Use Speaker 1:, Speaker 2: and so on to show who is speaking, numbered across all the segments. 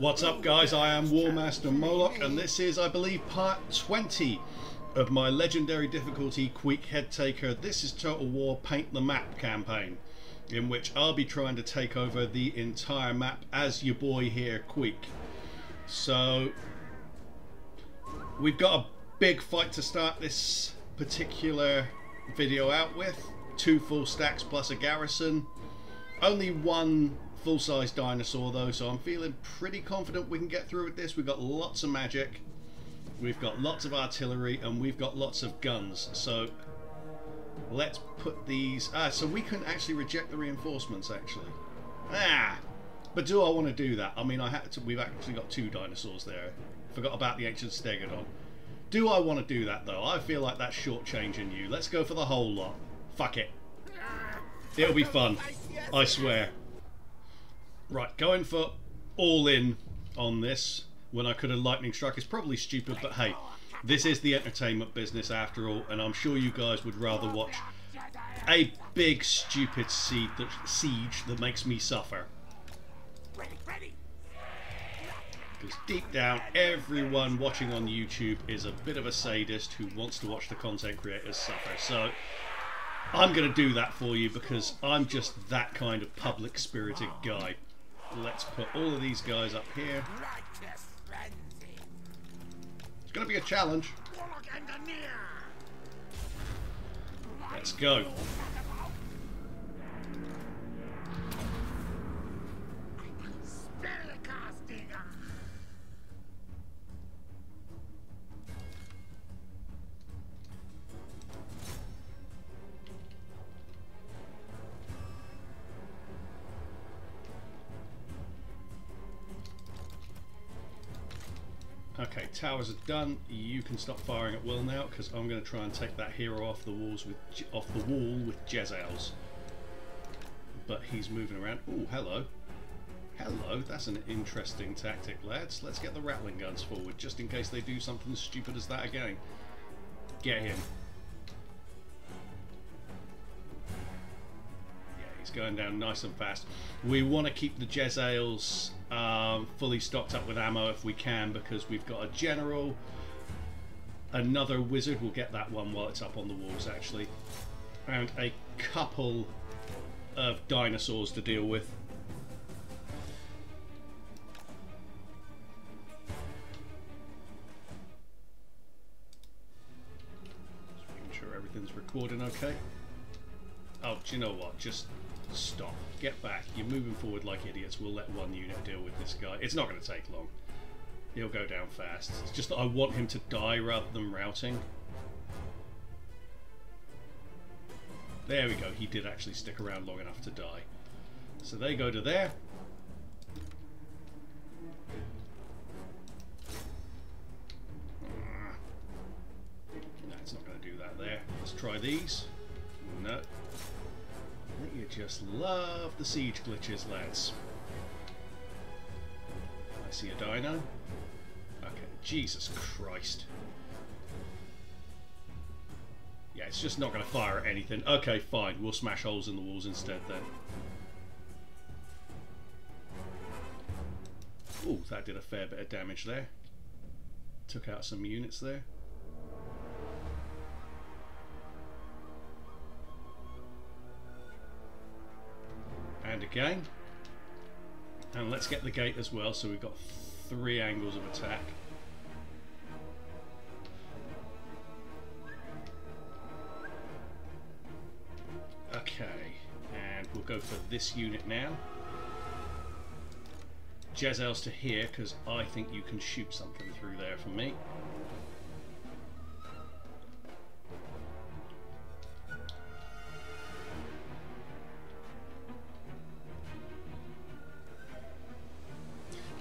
Speaker 1: What's up guys, I am Warmaster Moloch and this is I believe part 20 of my legendary difficulty Queek Head Taker. This is Total War Paint the Map campaign in which I'll be trying to take over the entire map as your boy here Queek. So we've got a big fight to start this particular video out with. Two full stacks plus a garrison. Only one full-size dinosaur though, so I'm feeling pretty confident we can get through with this. We've got lots of magic, we've got lots of artillery, and we've got lots of guns. So let's put these... Ah, so we can actually reject the reinforcements, actually. Ah! But do I want to do that? I mean, I had to, we've actually got two dinosaurs there. Forgot about the ancient stegodon. Do I want to do that, though? I feel like that's shortchanging you. Let's go for the whole lot. Fuck it. It'll be fun. I swear. Right, going for all in on this when I could have lightning struck is probably stupid, but hey, this is the entertainment business after all, and I'm sure you guys would rather watch a big stupid siege that, siege that makes me suffer. Because deep down, everyone watching on YouTube is a bit of a sadist who wants to watch the content creators suffer. So I'm going to do that for you because I'm just that kind of public spirited guy. Let's put all of these guys up here. It's going to be a challenge. Let's go. Okay, towers are done. You can stop firing at will now because I'm going to try and take that hero off the walls with off the wall with Jezzails. But he's moving around. Oh, hello. Hello, that's an interesting tactic, lads. Let's let's get the ratling guns forward, just in case they do something stupid as that again. Get him. Yeah, he's going down nice and fast. We want to keep the Jezzails um, fully stocked up with ammo if we can, because we've got a General, another Wizard, we'll get that one while it's up on the walls actually, and a couple of dinosaurs to deal with. Making sure everything's recording okay. Oh, do you know what? Just stop. Get back. You're moving forward like idiots. We'll let one unit deal with this guy. It's not going to take long. He'll go down fast. It's just that I want him to die rather than routing. There we go. He did actually stick around long enough to die. So they go to there. No, it's not going to do that there. Let's try these. No. You just love the siege glitches, lads. I see a dino. Okay, Jesus Christ. Yeah, it's just not going to fire at anything. Okay, fine. We'll smash holes in the walls instead then. Oh, that did a fair bit of damage there. Took out some units there. Again. And let's get the gate as well, so we've got three angles of attack. Okay, and we'll go for this unit now. Jezzails to here, because I think you can shoot something through there for me.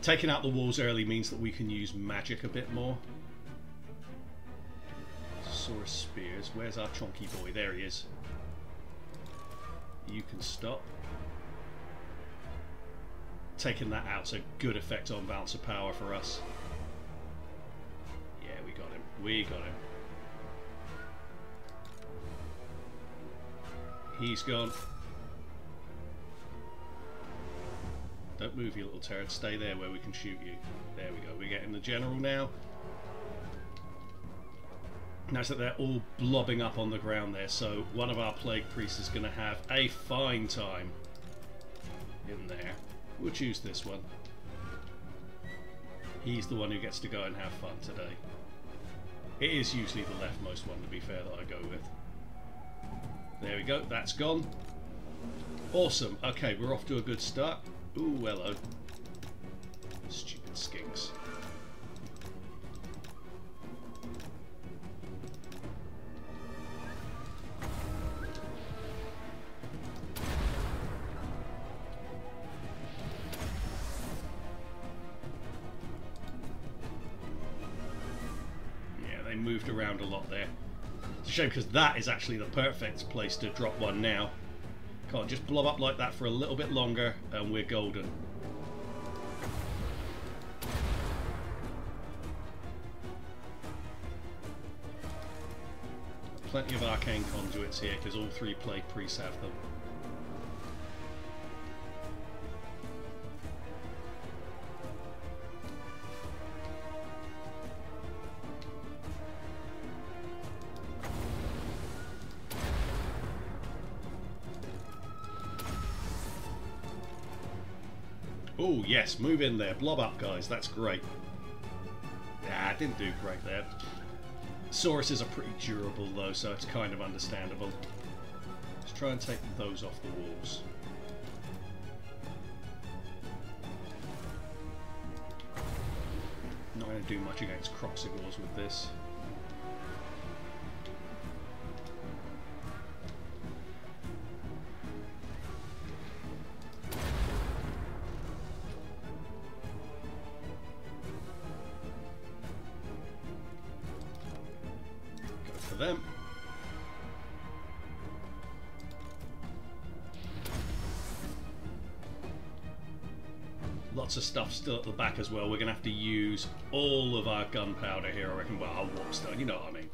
Speaker 1: Taking out the walls early means that we can use magic a bit more. Saurus Spears. Where's our chonky boy? There he is. You can stop. Taking that out's a good effect on balance of power for us. Yeah, we got him. We got him. He's gone. Don't move, you little turret. Stay there where we can shoot you. There we go. We're getting the general now. Notice that they're all blobbing up on the ground there, so one of our plague priests is going to have a fine time in there. We'll choose this one. He's the one who gets to go and have fun today. It is usually the leftmost one, to be fair, that I go with. There we go, that's gone. Awesome. Okay, we're off to a good start. Ooh, hello. Stupid skinks. Yeah, they moved around a lot there. It's a shame because that is actually the perfect place to drop one now. Can't just blob up like that for a little bit longer and we're golden. Plenty of arcane conduits here because all three plague priests have them. Yes, move in there. Blob up, guys. That's great. Yeah, didn't do great there. Sauruses are pretty durable, though, so it's kind of understandable. Let's try and take those off the walls. Not going to do much against Kroxigors with this. Of stuff still at the back as well. We're going to have to use all of our gunpowder here, I reckon. Well, our warpstone, you know what I mean.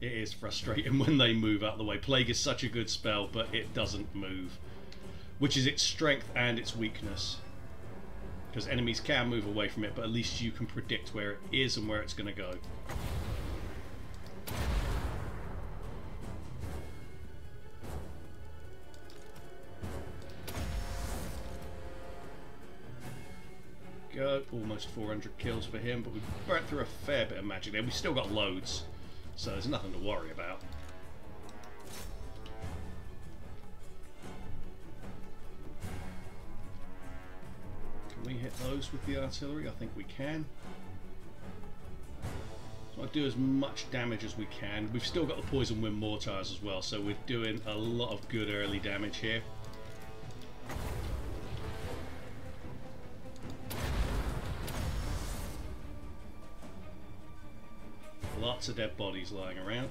Speaker 1: It is frustrating when they move out of the way. Plague is such a good spell, but it doesn't move. Which is its strength and its weakness. Because enemies can move away from it, but at least you can predict where it is and where it's going to go. Go. Almost 400 kills for him, but we've burnt through a fair bit of magic there. We've still got loads, so there's nothing to worry about. Can we hit those with the artillery? I think we can. So I do as much damage as we can. We've still got the poison wind mortars as well, so we're doing a lot of good early damage here. Lots of dead bodies lying around.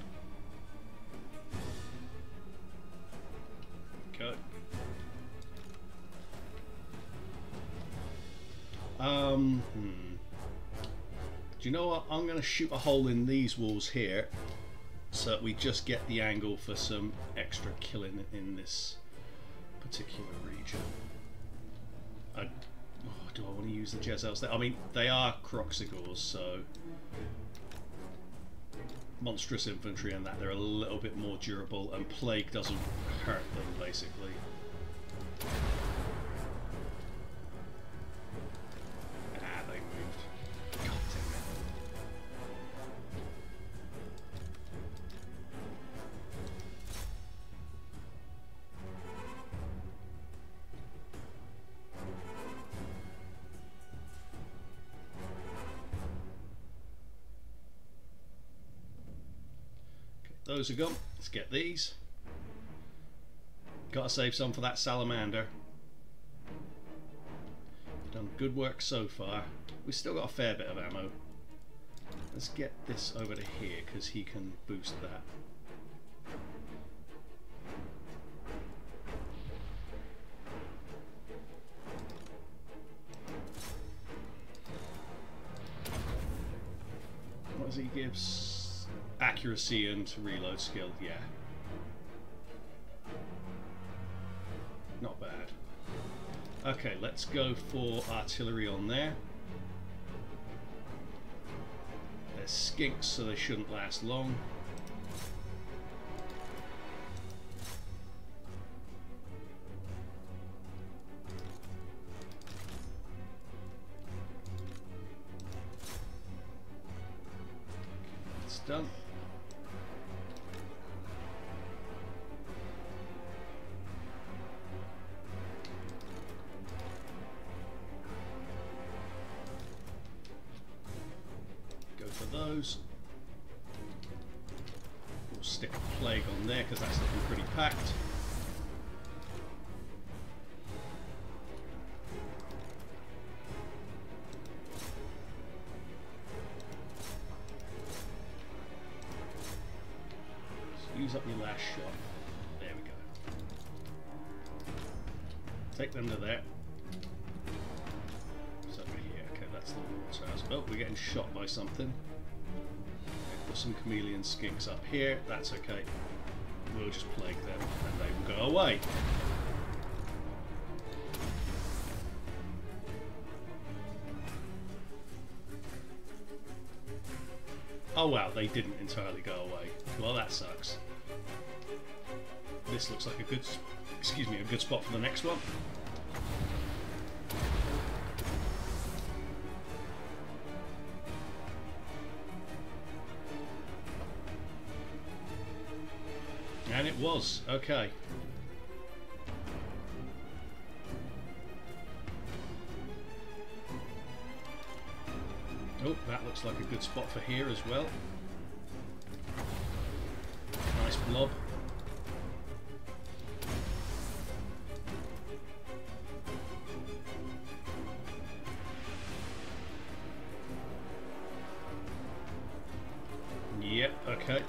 Speaker 1: Go. Um, hmm. Do you know what? I'm going to shoot a hole in these walls here so that we just get the angle for some extra killing in this particular region. I, oh, do I want to use the there? I mean, they are Kroxigors, so monstrous infantry and that they're a little bit more durable and plague doesn't hurt them basically. Those are gone. Let's get these. Gotta save some for that salamander. Done good work so far. We've still got a fair bit of ammo. Let's get this over to here because he can boost that. Accuracy and reload skill, yeah. Not bad. Okay, let's go for artillery on there. They're skinks, so they shouldn't last long. That's okay. We'll just plague them and they will go away. Oh wow, they didn't entirely go away. Well, that sucks. This looks like a good, excuse me, a good spot for the next one. Okay. Oh, that looks like a good spot for here as well. Nice blob. Yep, okay.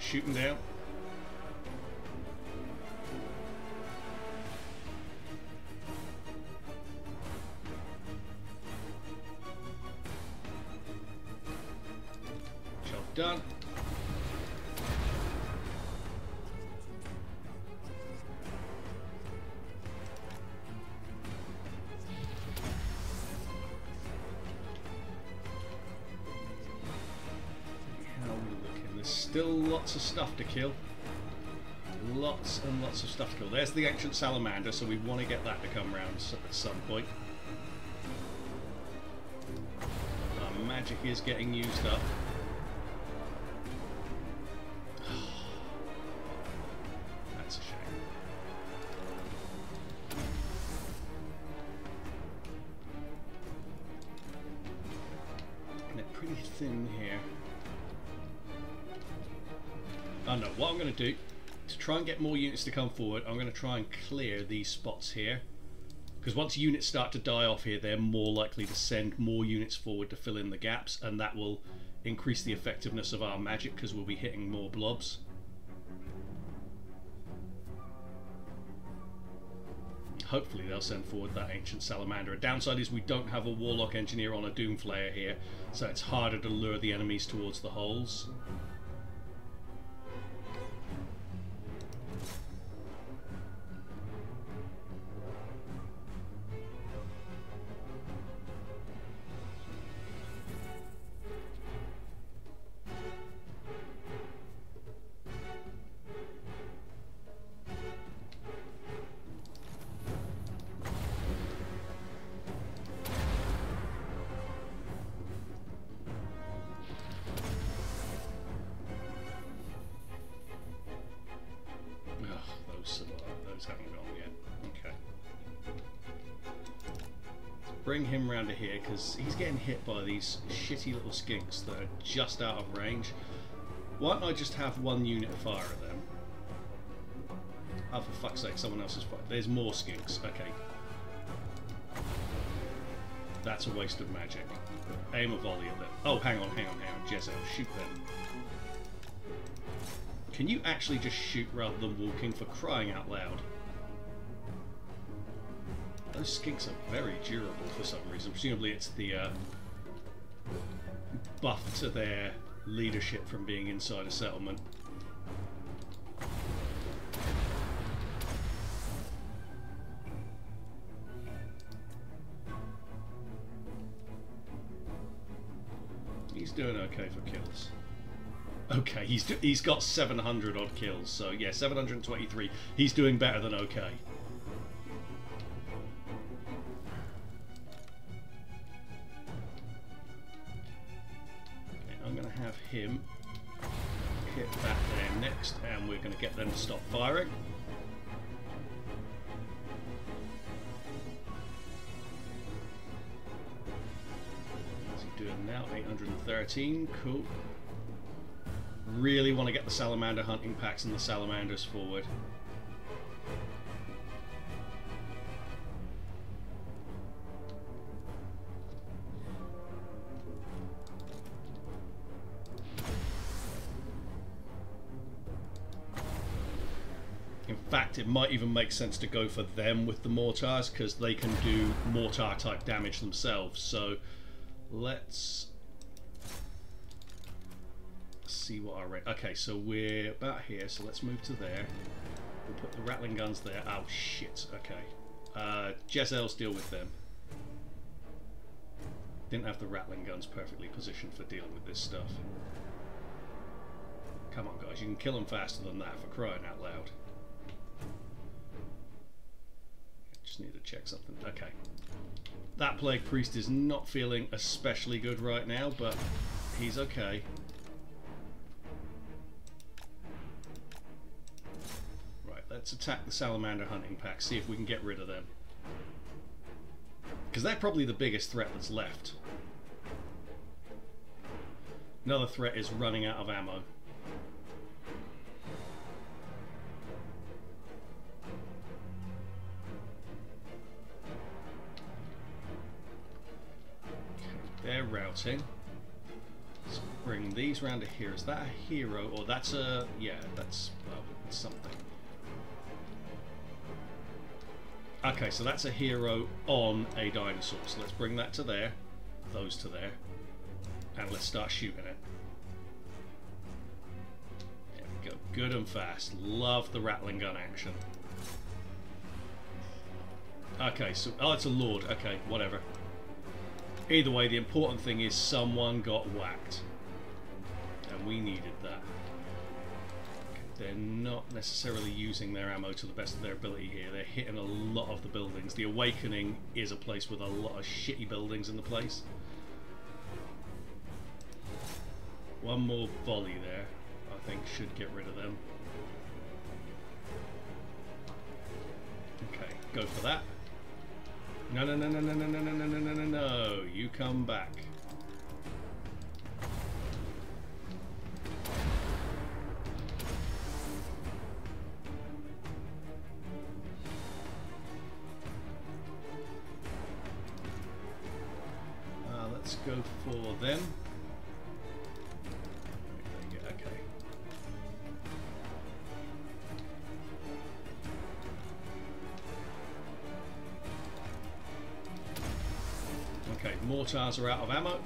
Speaker 1: Shooting down. Done. Still lots of stuff to kill. Lots and lots of stuff to kill. There's the ancient salamander, so we want to get that to come round at some point. Our magic is getting used up. Units to come forward, I'm going to try and clear these spots here. Because once units start to die off here, they're more likely to send more units forward to fill in the gaps, and that will increase the effectiveness of our magic because we'll be hitting more blobs. Hopefully they'll send forward that ancient salamander. A downside is we don't have a warlock engineer on a doomflayer here, so it's harder to lure the enemies towards the holes. Because he's getting hit by these shitty little skinks that are just out of range. Why don't I just have one unit fire at them? Oh, for fuck's sake, someone else is. There's more skinks. Okay. That's a waste of magic. Aim a volley at them. Oh, hang on, hang on, hang on. Jezzo, shoot them. Can you actually just shoot rather than walking for crying out loud? Those skinks are very durable for some reason. Presumably it's the uh, buff to their leadership from being inside a settlement. He's doing okay for kills. Okay, he's he's got 700 odd kills, so yeah, 723. He's doing better than okay. Have him hit that there next, and we're going to get them to stop firing. What's he doing now? 813, cool. Really want to get the salamander hunting packs and the salamanders forward. Fact, it might even make sense to go for them with the mortars because they can do mortar type damage themselves. So let's see what our rate. Okay, so we're about here, so let's move to there. We'll put the ratling guns there. Oh shit, okay. Uh, Jezzail's deal with them. Didn't have the ratling guns perfectly positioned for dealing with this stuff. Come on guys, you can kill them faster than that for crying out loud. Just need to check something. Okay. That Plague Priest is not feeling especially good right now, but he's okay. Right, let's attack the salamander hunting pack, see if we can get rid of them. Because they're probably the biggest threat that's left. Another threat is running out of ammo. They're routing. Let's bring these round to here. Is that a hero? Or that's a... Yeah, that's something. Okay, so that's a hero on a dinosaur. So let's bring that to there, those to there, and let's start shooting it. There we go. Good and fast. Love the ratling gun action. Okay, so... Oh, it's a lord. Okay, whatever. Either way, the important thing is someone got whacked. And we needed that they're not necessarily using their ammo to the best of their ability here. They're hitting a lot of the buildings. The Awakening is a place with a lot of shitty buildings in the place. One more volley there, I think, should get rid of them. Okay, go for that. No, no, no, no, no, no, no, no, no, no, no, no, you come back. Uh, let's go for them. Mortars are out of ammo.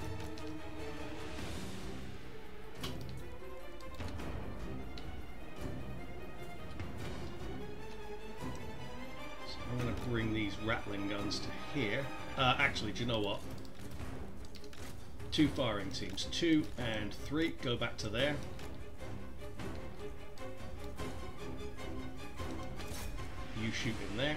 Speaker 1: So I'm going to bring these ratling guns to here. Uh, actually, do you know what? two firing teams. Two and three. Go back to there. You shoot in there.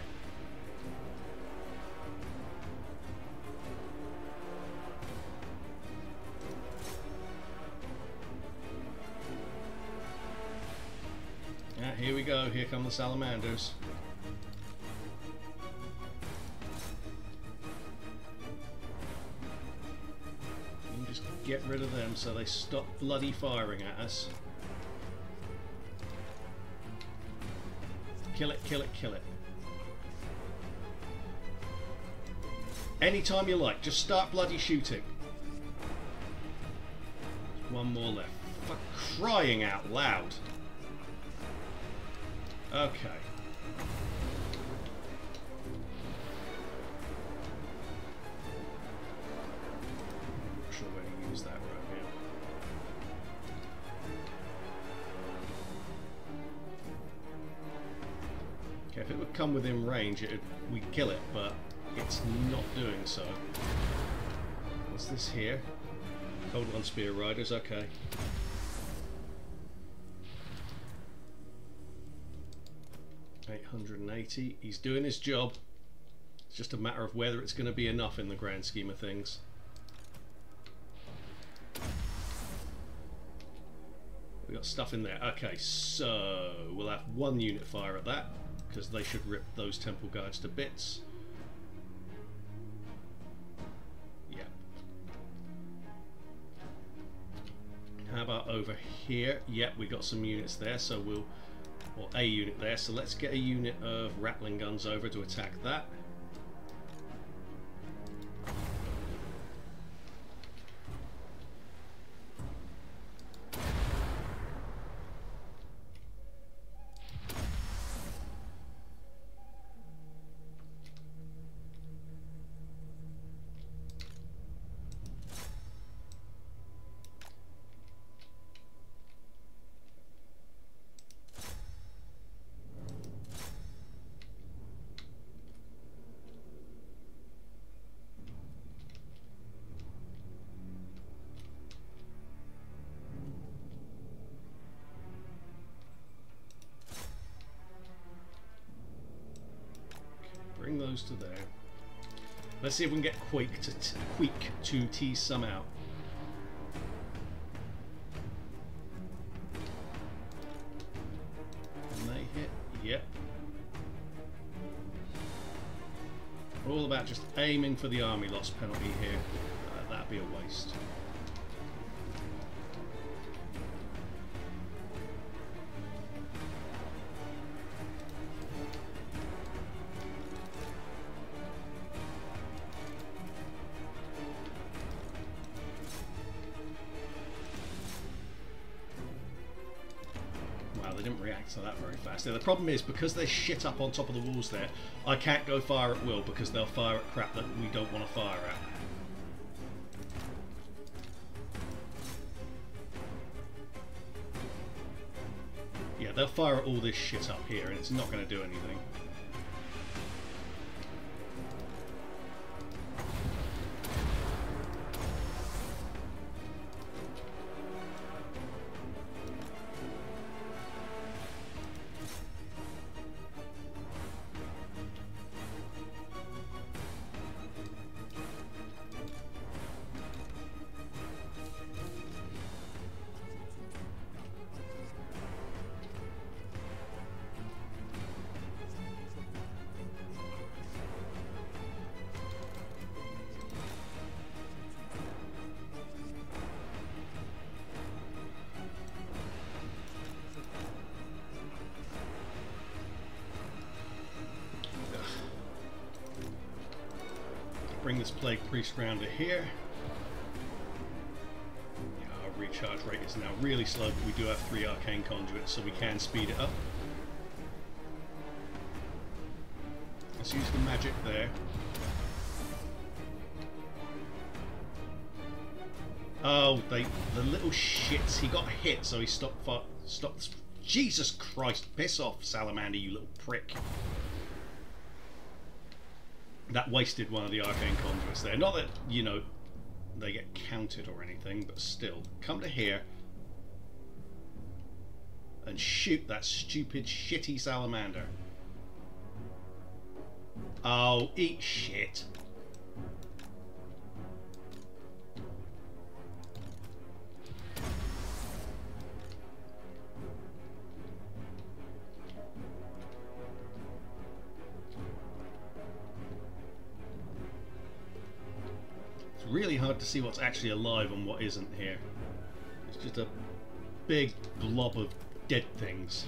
Speaker 1: Come the salamanders. Just get rid of them so they stop bloody firing at us. Kill it, kill it, kill it. Anytime you like, just start bloody shooting. One more left. For crying out loud. Okay. if it would come within range, it, we'd kill it, but it's not doing so. What's this here? Cold One Spear Riders, okay. He's doing his job. It's just a matter of whether it's going to be enough in the grand scheme of things. We got stuff in there. Okay, so we'll have one unit fire at that because they should rip those temple guards to bits. Yeah. How about over here? Yep, yeah, we got some units there, so we'll or a unit there. So let's get a unit of Ratling guns over to attack that. Those to there. Let's see if we can get Queek to Queek to tease some out. They hit? Yep. all about just aiming for the army loss penalty here. Uh, that'd be a waste. The problem is, because there's shit up on top of the walls there, I can't go fire at will because they'll fire at crap that we don't want to fire at. Yeah, they'll fire at all this shit up here and it's not going to do anything. To here. Yeah, our recharge rate is now really slow, but we do have three Arcane Conduits, so we can speed it up. Let's use the magic there. Oh, they the little shits. He got hit, so he stopped. Stopped. Jesus Christ! Piss off, Salamander, you little prick that wasted one of the arcane conduits there. Not that, you know, they get counted or anything, but still. Come to here and shoot that stupid, shitty salamander. Oh, eat shit. See what's actually alive and what isn't here. It's just a big blob of dead things.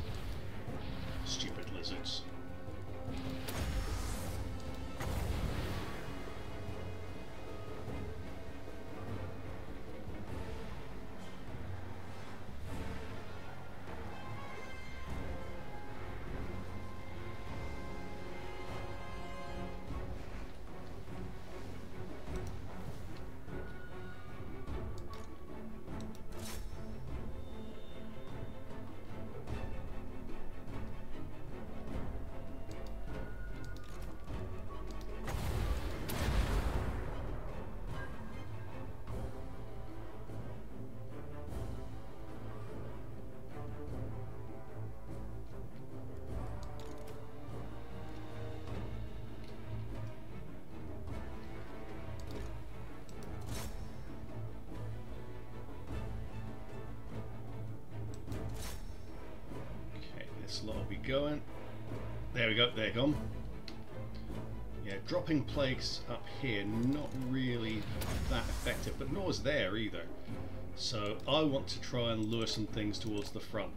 Speaker 1: Going. There we go, they're gone. Yeah, dropping plagues up here, not really that effective, but nor is there either. So I want to try and lure some things towards the front.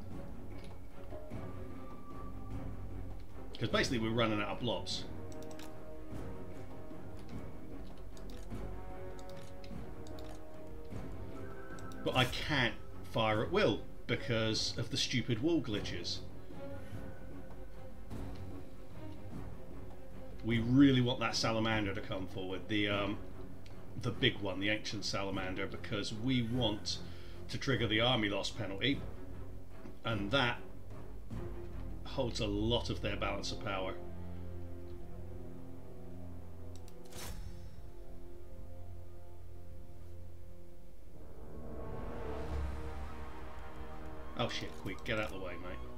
Speaker 1: Because basically we're running out of blobs. But I can't fire at will because of the stupid wall glitches. We really want that salamander to come forward, the um, the big one, the ancient salamander, because we want to trigger the army loss penalty, and that holds a lot of their balance of power. Oh shit, quick, get out of the way, mate.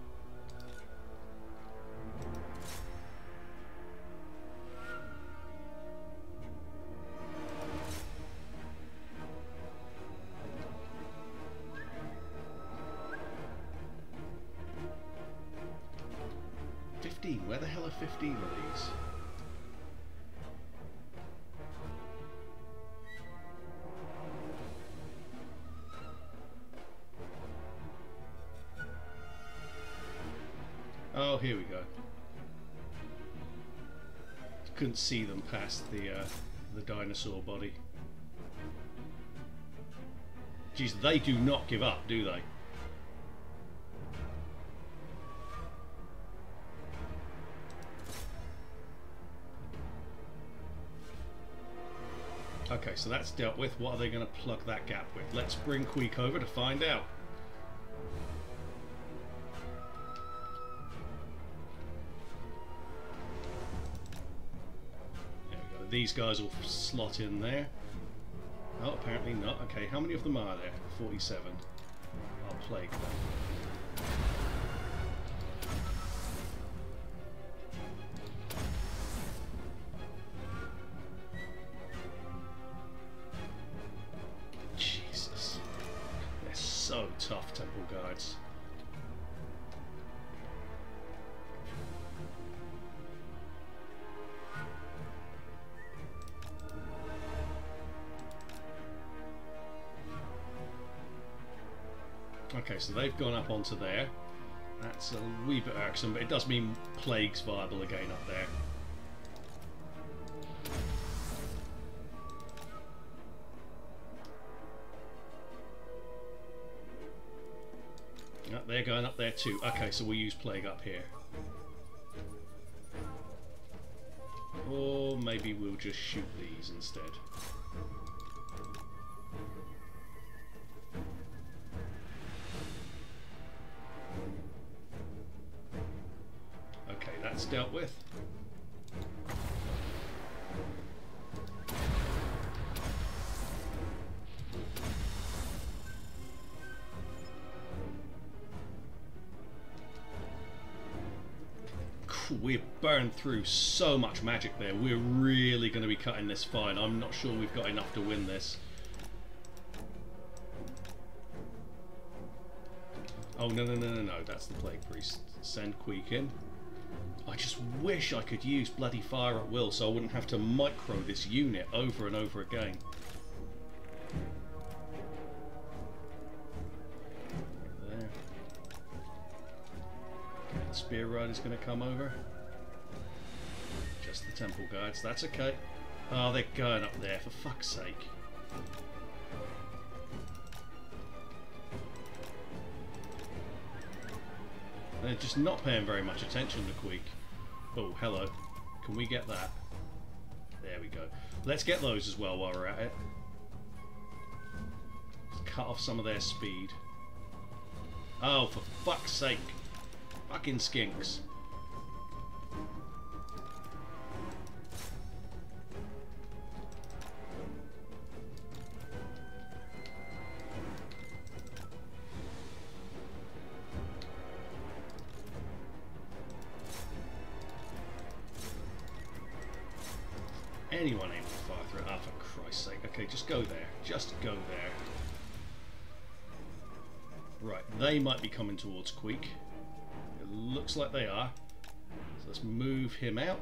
Speaker 1: Couldn't see them past the uh, the dinosaur body. Geez, they do not give up, do they? Okay, so that's dealt with. What are they going to plug that gap with? Let's bring Queek over to find out. These guys will slot in there. Oh, apparently not. Okay, how many of them are there? 47. I'll plague them. Jesus. They're so tough, Temple Guards. They've gone up onto there. That's a wee bit irksome, but it does mean Plague's viable again up there. Yep, they're going up there too. Okay, so we'll use Plague up here. Or maybe we'll just shoot these instead. Dealt with. We've burned through so much magic there. We're really going to be cutting this fine. I'm not sure we've got enough to win this. Oh, no, no, no, no, no. That's the Plague Priest. Send Queek in. I just wish I could use bloody fire at will so I wouldn't have to micro this unit over and over again. There. Okay, the Spear Rider's going to come over. Just the Temple Guards. That's okay. Oh, they're going up there, for fuck's sake. They're just not paying very much attention to Queek. Oh, hello. Can we get that? There we go. Let's get those as well while we're at it. Cut off some of their speed. Oh, for fuck's sake. Fucking skinks. They might be coming towards Queek. It looks like they are. So let's move him out.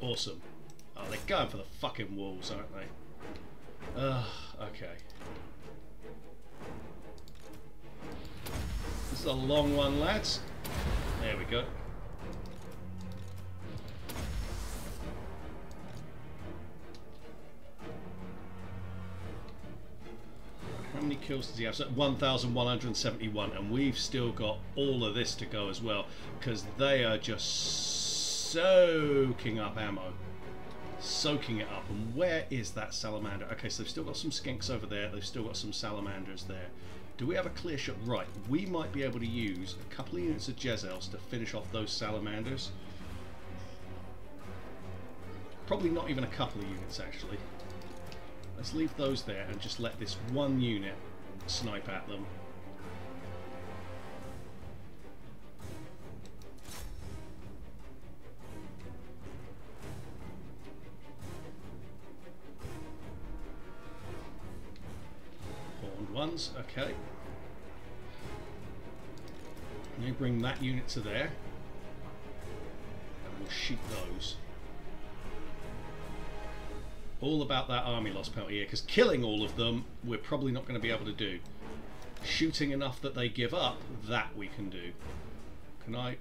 Speaker 1: Awesome. Oh, they're going for the fucking walls, aren't they? Ugh, okay. This is a long one, lads. There we go. Many kills does he have? So 1,171, and we've still got all of this to go as well, because they are just soaking up ammo. Soaking it up. And where is that salamander? Okay, so they've still got some skinks over there, they've still got some salamanders there. Do we have a clear shot? Right, we might be able to use a couple of units of Jezzails to finish off those salamanders. Probably not even a couple of units, actually. Let's leave those there and just let this one unit snipe at them. Horned ones, okay. Me bring that unit to there. And we'll shoot those all about that army loss penalty here, because killing all of them, we're probably not going to be able to do. Shooting enough that they give up, that we can do. Can I...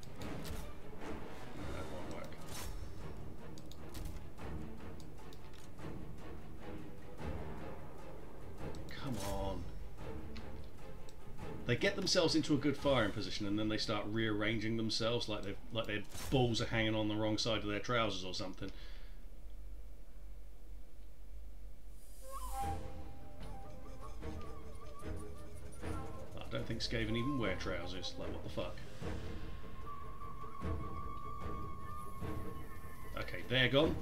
Speaker 1: Come on. They get themselves into a good firing position and then they start rearranging themselves like, like their balls are hanging on the wrong side of their trousers or something. Don't think Skaven even wear trousers. Like, what the fuck? Okay, they're gone.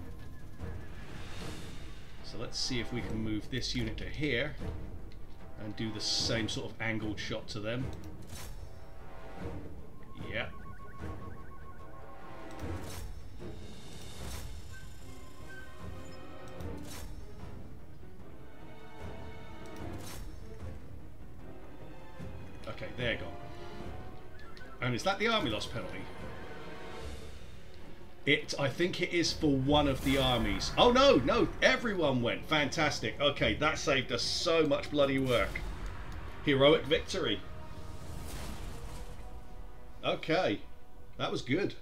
Speaker 1: So let's see if we can move this unit to here and do the same sort of angled shot to them. Yeah. Okay, they're gone. And is that the army loss penalty? It, I think it is for one of the armies. Oh no, no, everyone went. Fantastic. Okay, that saved us so much bloody work. Heroic victory. Okay, that was good.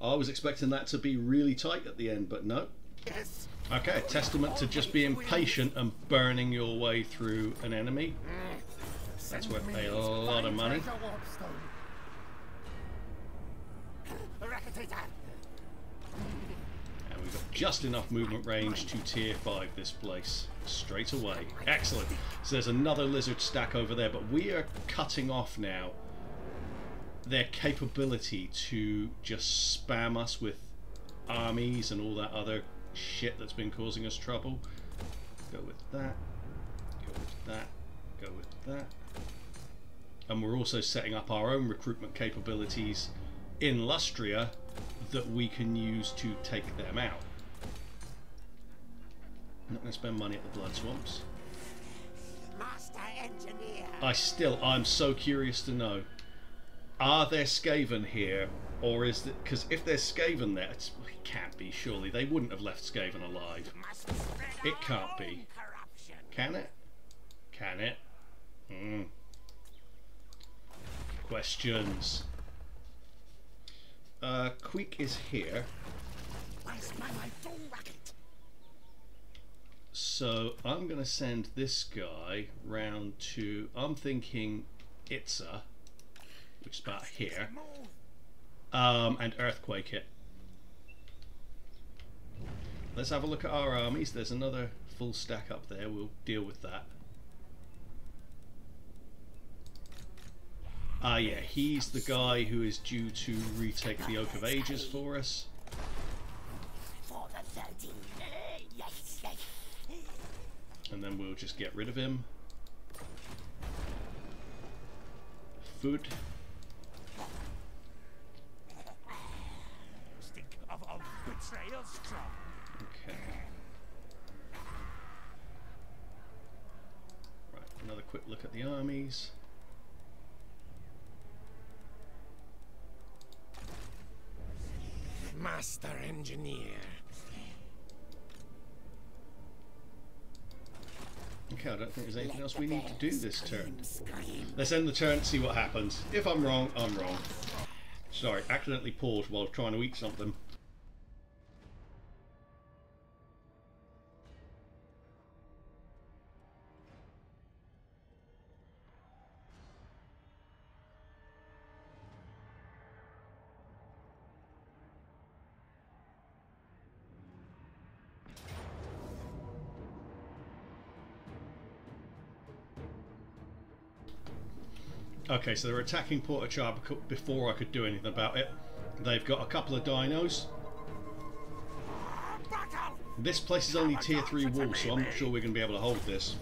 Speaker 1: I was expecting that to be really tight at the end, but no. Yes. Okay, testament to just being patient and burning your way through an enemy. Mm. That's worth a lot of money. And we've got just enough movement range to tier 5 this place straight away. Excellent. So there's another lizard stack over there, but we are cutting off now their capability to just spam us with armies and all that other shit that's been causing us trouble. Go with that. Go with that. Go with that and we're also setting up our own recruitment capabilities in Lustria that we can use to take them out. I'm not going to spend money at the Blood Swamps. Master Engineer. I still, I'm so curious to know, are there Skaven here, or is it, because if there's Skaven there, it can't be, surely. They wouldn't have left Skaven alive. It can't be. Can it? Can it? Hmm questions. Uh, Queek is here. So I'm going to send this guy round to, I'm thinking Itza, which is about here, um, and Earthquake it. Let's have a look at our armies. There's another full stack up there. We'll deal with that. Ah, uh, yeah, he's the guy who is due to retake the Oak of Ages for us. And then we'll just get rid of him. Food. Okay. Right, another quick look at the armies.
Speaker 2: Master Engineer.
Speaker 1: Okay, I don't think there's anything else we need to do this turn. Let's end the turn, see what happens. If I'm wrong, I'm wrong. Sorry, accidentally paused while trying to eat something. Okay, so they're attacking Portachar before I could do anything about it. They've got a couple of dinos. This place is only tier 3 walls, so I'm not sure we're going to be able to hold this.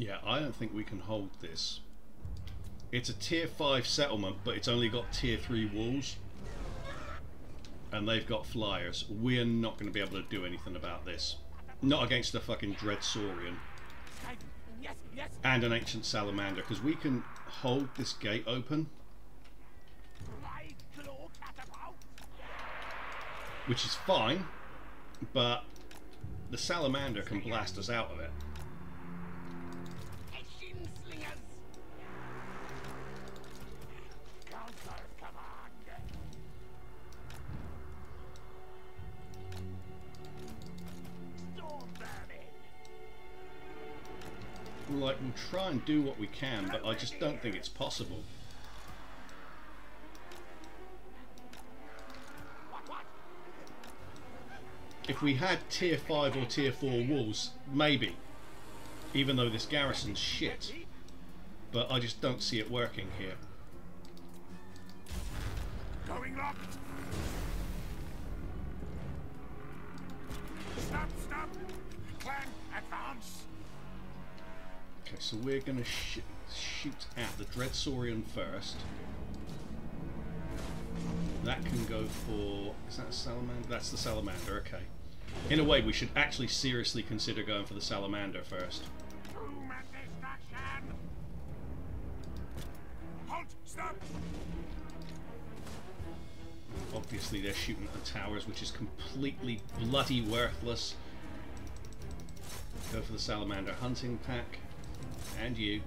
Speaker 1: Yeah, I don't think we can hold this. It's a tier 5 settlement, but it's only got tier 3 walls. And they've got flyers. We're not going to be able to do anything about this. Not against a fucking Dread Saurian. And an Ancient Salamander, because we can hold this gate open. Which is fine, but the Salamander can blast us out of it. Like, we'll try and do what we can, but I just don't think it's possible. If we had tier 5 or tier 4 walls, maybe. Even though this garrison's shit. But I just don't see it working here. Going locked. Okay, so we're going to sh shoot at the Dreadsaurian first. That can go for... Is that a Salamander? That's the Salamander, okay. In a way, we should actually seriously consider going for the Salamander first. Halt! Obviously they're shooting at the towers, which is completely bloody worthless. Go for the Salamander hunting pack. And you.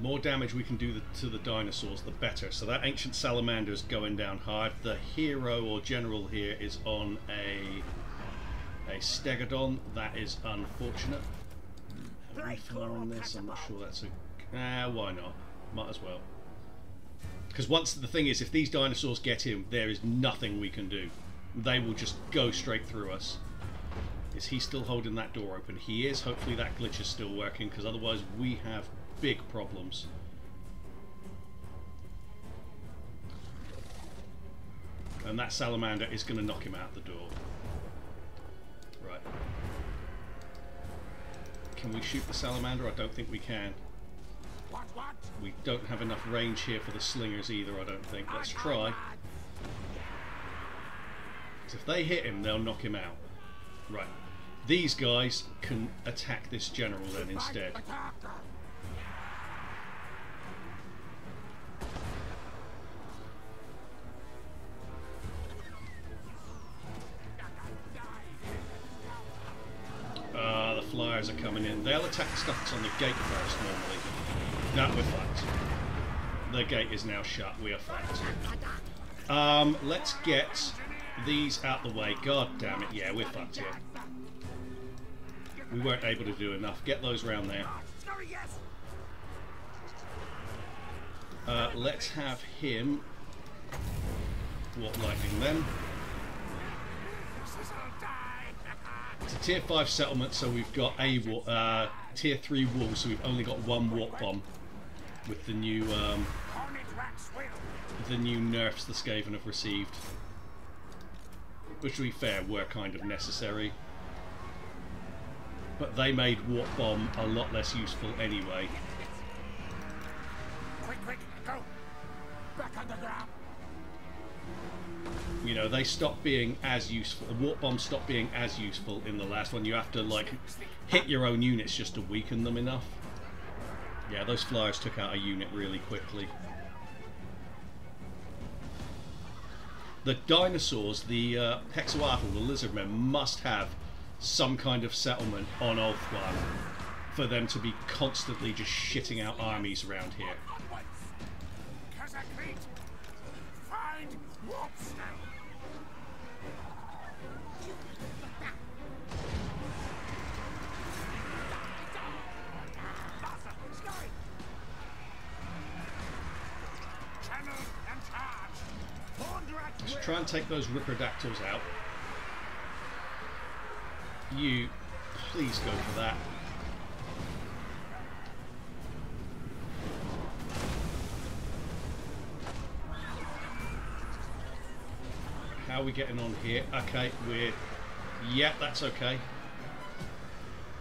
Speaker 1: More damage we can do the, to the dinosaurs, the better. So that Ancient Salamander is going down hard. The hero or general here is on a a Stegodon. That is unfortunate. We firing this? I'm not sure that's a... Ah, why not? Might as well. Because once the thing is, if these dinosaurs get him, there is nothing we can do. They will just go straight through us. Is he still holding that door open? He is. Hopefully that glitch is still working, because otherwise we have big problems. And that salamander is going to knock him out the door. Right. Can we shoot the salamander? I don't think we can. What, what? We don't have enough range here for the slingers either, I don't think. Let's try. Because if they hit him, they'll knock him out. Right. These guys can attack this general then instead. Ah, uh, the flyers are coming in. They'll attack stuff that's on the gate first normally. No, we're fucked. The gate is now shut. We are fucked. Um, let's get these out the way. God damn it. Yeah, we're fucked here. We weren't able to do enough. Get those round there. Uh, let's have him what lightning then. It's a tier 5 settlement, so we've got a uh, tier 3 wall, so we've only got one warp bomb with the new um, the new nerfs the Skaven have received. Which, to be fair, were kind of necessary. But they made Warp Bomb a lot less useful anyway.
Speaker 2: Quick, quick, go! Back underground!
Speaker 1: You know, they stopped being as useful. Warp Bomb stopped being as useful in the last one. You have to, like, hit your own units just to weaken them enough. Yeah, those flyers took out a unit really quickly. The dinosaurs, the uh, the lizardmen, must have some kind of settlement on Ulthuan for them to be constantly just shitting out armies around here. Let's try and take those Ripperdactyls out. You, please go for that. How are we getting on here? Okay, we're... Yeah, that's okay.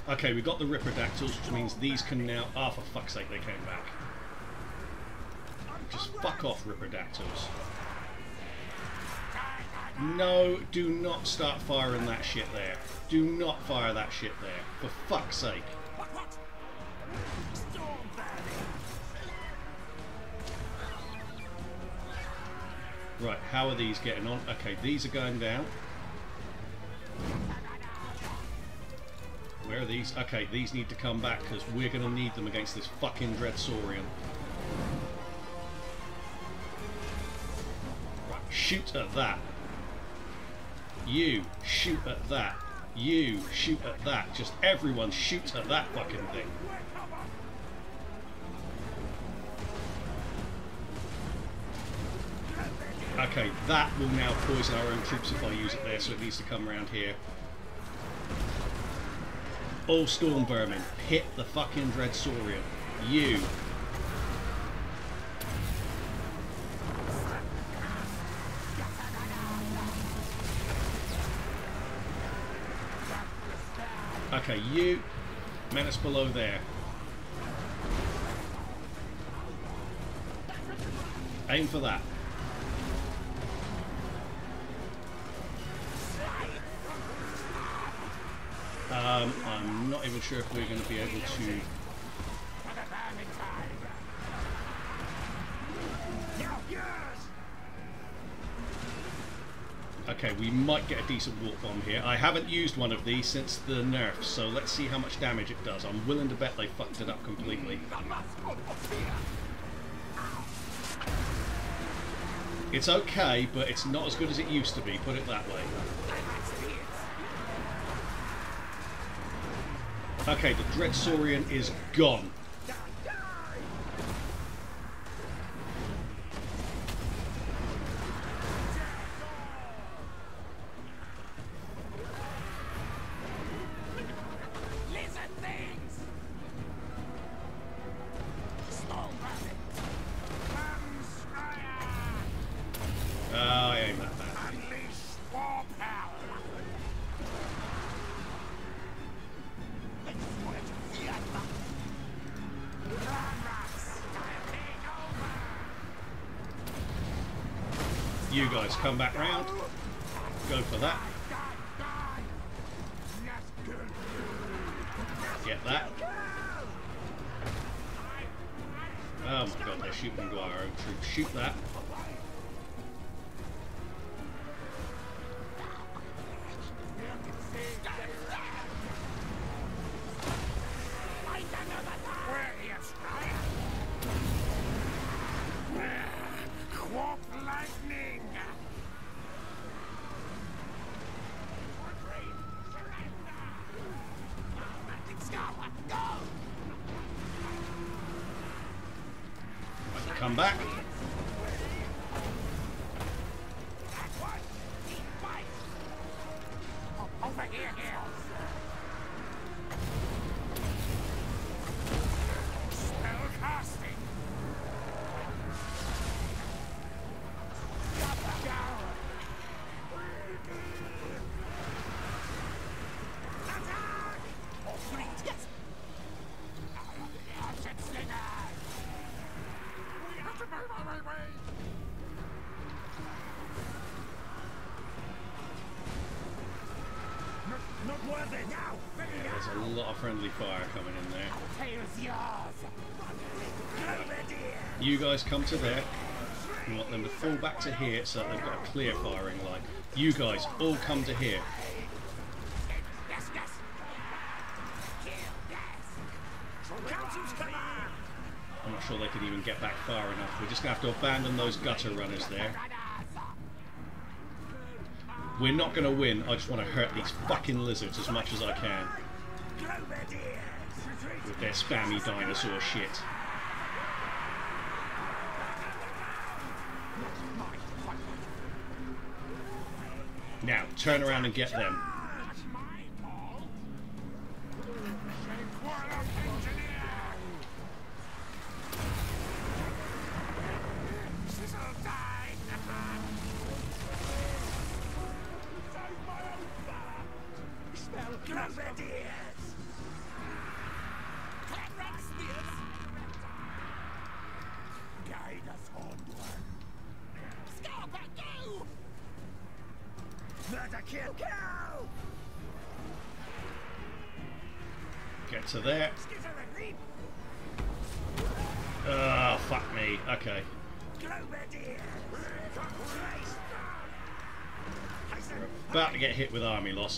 Speaker 1: Okay, we've got the Ripperdactyls, which means these can now... Ah, for fuck's sake, they came back. Just fuck off, Ripperdactyls. No, do not start firing that shit there. Do not fire that shit there. For fuck's sake. Right, how are these getting on? Okay, these are going down. Where are these? Okay, these need to come back because we're going to need them against this fucking Dreadsaurian. Right, shoot at that. You, shoot at that. You, shoot at that. Just everyone shoots at that fucking thing. Okay, that will now poison our own troops if I use it there, so it needs to come around here. All storm vermin, hit the fucking Dreadsaurian. You. Okay, you. Menace below there. Aim for that. Um, I'm not even sure if we're going to be able to. We might get a decent warp bomb here. I haven't used one of these since the nerf, so let's see how much damage it does. I'm willing to bet they fucked it up completely. It's okay, but it's not as good as it used to be, put it that way. Okay, the Dreadsaurian is gone. Come back
Speaker 2: Now!
Speaker 1: There's a lot of friendly fire coming in there. You guys come to there. You want them to fall back to here so that they've got a clear firing line. You guys all come to here. I'm not sure they can even get back far enough. We're just going to have to abandon those gutter runners there. We're not going to win. I just want to hurt these fucking lizards as much as I can with their spammy dinosaur shit. Now, turn around and get them.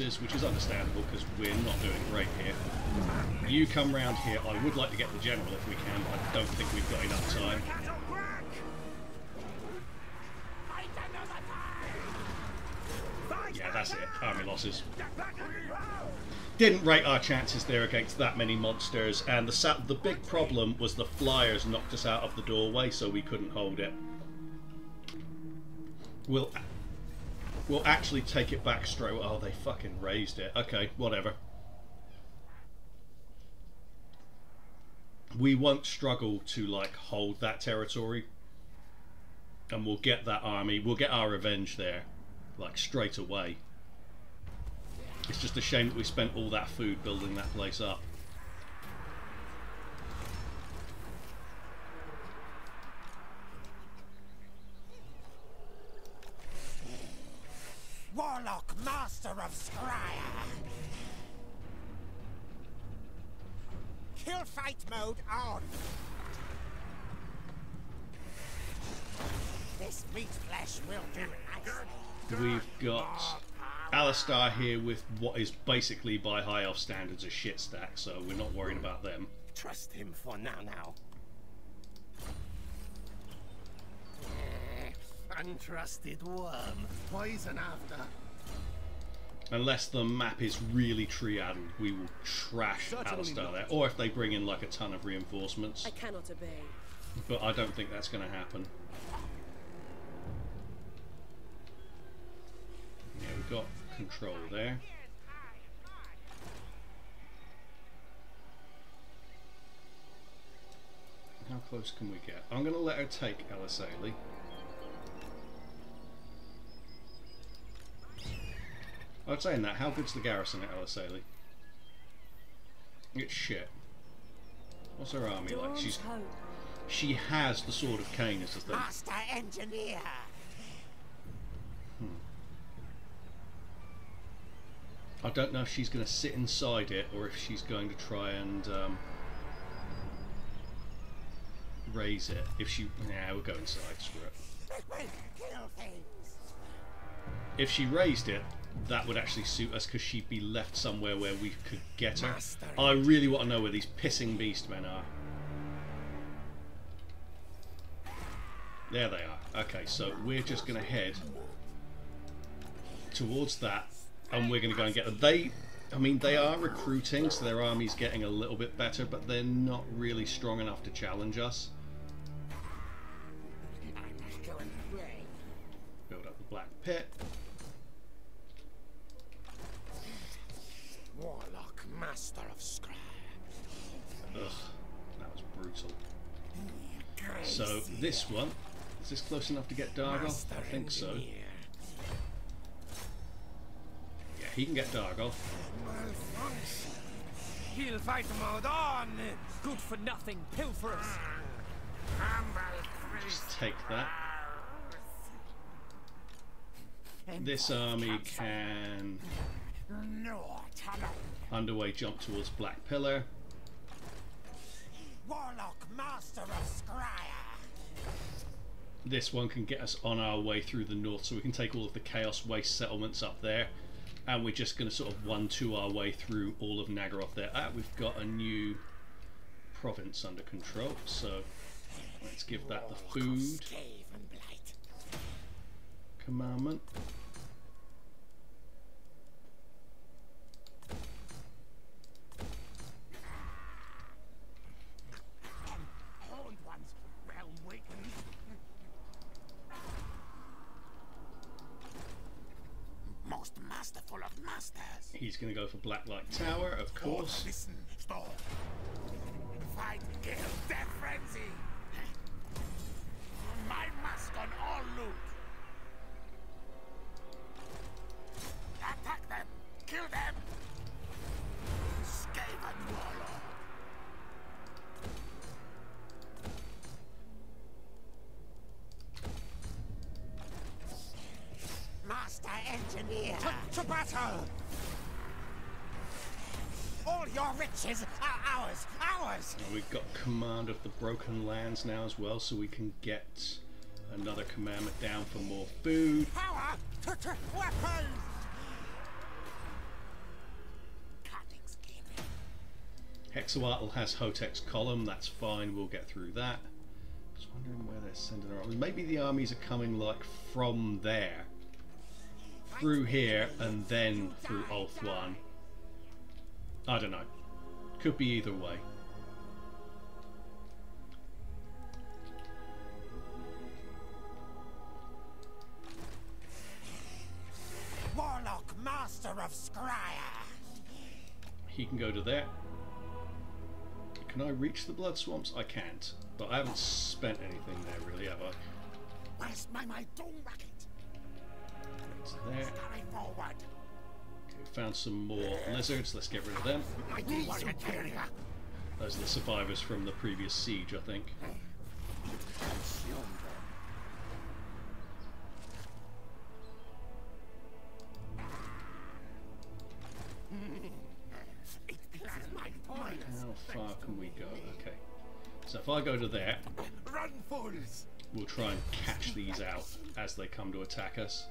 Speaker 1: Which is understandable because we're not doing great here. You come round here. I would like to get the general if we can, but I don't think we've got enough time. Yeah, that's it. Army losses. Didn't rate our chances there against that many monsters, and the the big problem was the flyers knocked us out of the doorway, so we couldn't hold it. We'll we'll actually take it back straight. Oh, they fucking raised it. Okay, whatever. We won't struggle to like hold that territory, and we'll get that army. We'll get our revenge there, like straight away. It's just a shame that we spent all that food building that place up.
Speaker 2: Warlock, master of Skryre! Kill fight mode on! This meat flesh will do nicely.
Speaker 1: We've got Alistar here with what is basically by high off standards a shit stack, so we're not worried about them.
Speaker 2: Trust him for now now. Untrusted worm. Poison after.
Speaker 1: Unless the map is really tree-addled, we will trash
Speaker 2: Certainly
Speaker 1: Alistar there. Or if they bring in like a ton of reinforcements.
Speaker 3: I cannot obey.
Speaker 1: But I don't think that's going to happen. Yeah, we've got control there. How close can we get? I'm going to let her take Elisali. I was saying that, how good's the garrison at Elisali? It's shit. What's her army like? She's she has the sword of Khaine is the thing.
Speaker 2: Master engineer.
Speaker 1: I don't know if she's going to sit inside it or if she's going to try and um, raise it. If she, nah, we'll go inside. Screw it.
Speaker 2: It will kill things.
Speaker 1: If she raised it, that would actually suit us because she'd be left somewhere where we could get her. I really want to know where these pissing beast men are. There they are. Okay, so we're just going to head towards that and we're going to go and get them. They, I mean, they are recruiting, so their army's getting a little bit better, but they're not really strong enough to challenge us. Build up the black pit.
Speaker 2: Master of scry.
Speaker 1: Ugh, that was brutal. So this one, is this close enough to get Dargol?
Speaker 2: Master
Speaker 1: I think so. Yeah, he can get Dargol.
Speaker 2: Malfunction. He'll fight mode on.
Speaker 3: Good for nothing pilferers.
Speaker 1: Just take that. This army can
Speaker 2: No tunnel.
Speaker 1: Underway jump towards Black Pillar.
Speaker 2: Warlock, master of Skryre.
Speaker 1: This one can get us on our way through the north so we can take all of the Chaos Waste settlements up there. And we're just going to sort of one-two our way through all of Naggaroth there. Ah, we've got a new province under control, so let's give that the food commandment.
Speaker 2: Horned ones, realm weakened. Most masterful of masters.
Speaker 1: He's going to go for Blacklight Tower, of course.
Speaker 2: Listen, storm. Fight, kill, death frenzy. My mask on all loot. Attack them. Kill them. Master engineer. To, to battle. All your riches are ours. Ours.
Speaker 1: We've got command of the Broken Lands now as well, so we can get another commandment down for more food.
Speaker 2: Power to, to weapons. Cutting scheme.
Speaker 1: Hexoatl has Hotex column, that's fine, we'll get through that. Just wondering where they're sending their armies. Maybe the armies are coming like from there, through here, and then through Ulthuan. I don't know. Could be either way.
Speaker 2: Warlock, master of Skryre.
Speaker 1: He can go to there. Can I reach the blood swamps? I can't. But I haven't spent anything there really, have I?
Speaker 2: Where's my my doom
Speaker 1: there. Okay, found some more lizards. Let's get rid of them.
Speaker 2: My doom superior.
Speaker 1: Those are the survivors from the previous siege, I think.
Speaker 2: Consume them. It pleases my point.
Speaker 1: How far can we go? Okay. So if I go to there, we'll try and catch these out as they come to attack us.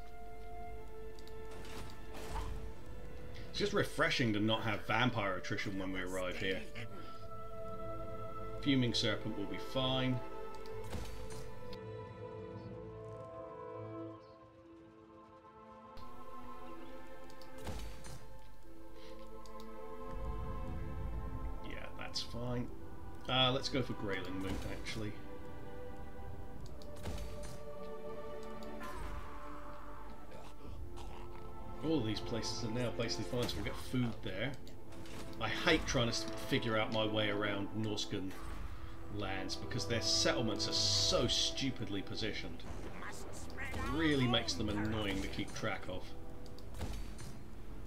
Speaker 1: Just refreshing to not have vampire attrition when we arrive here. Fuming Serpent will be fine. Yeah, that's fine. Uh, let's go for Graeling Moot, actually. All these places are now basically fine, so we'll get food there. I hate trying to figure out my way around Norscan lands because their settlements are so stupidly positioned. It really makes them annoying to keep track of.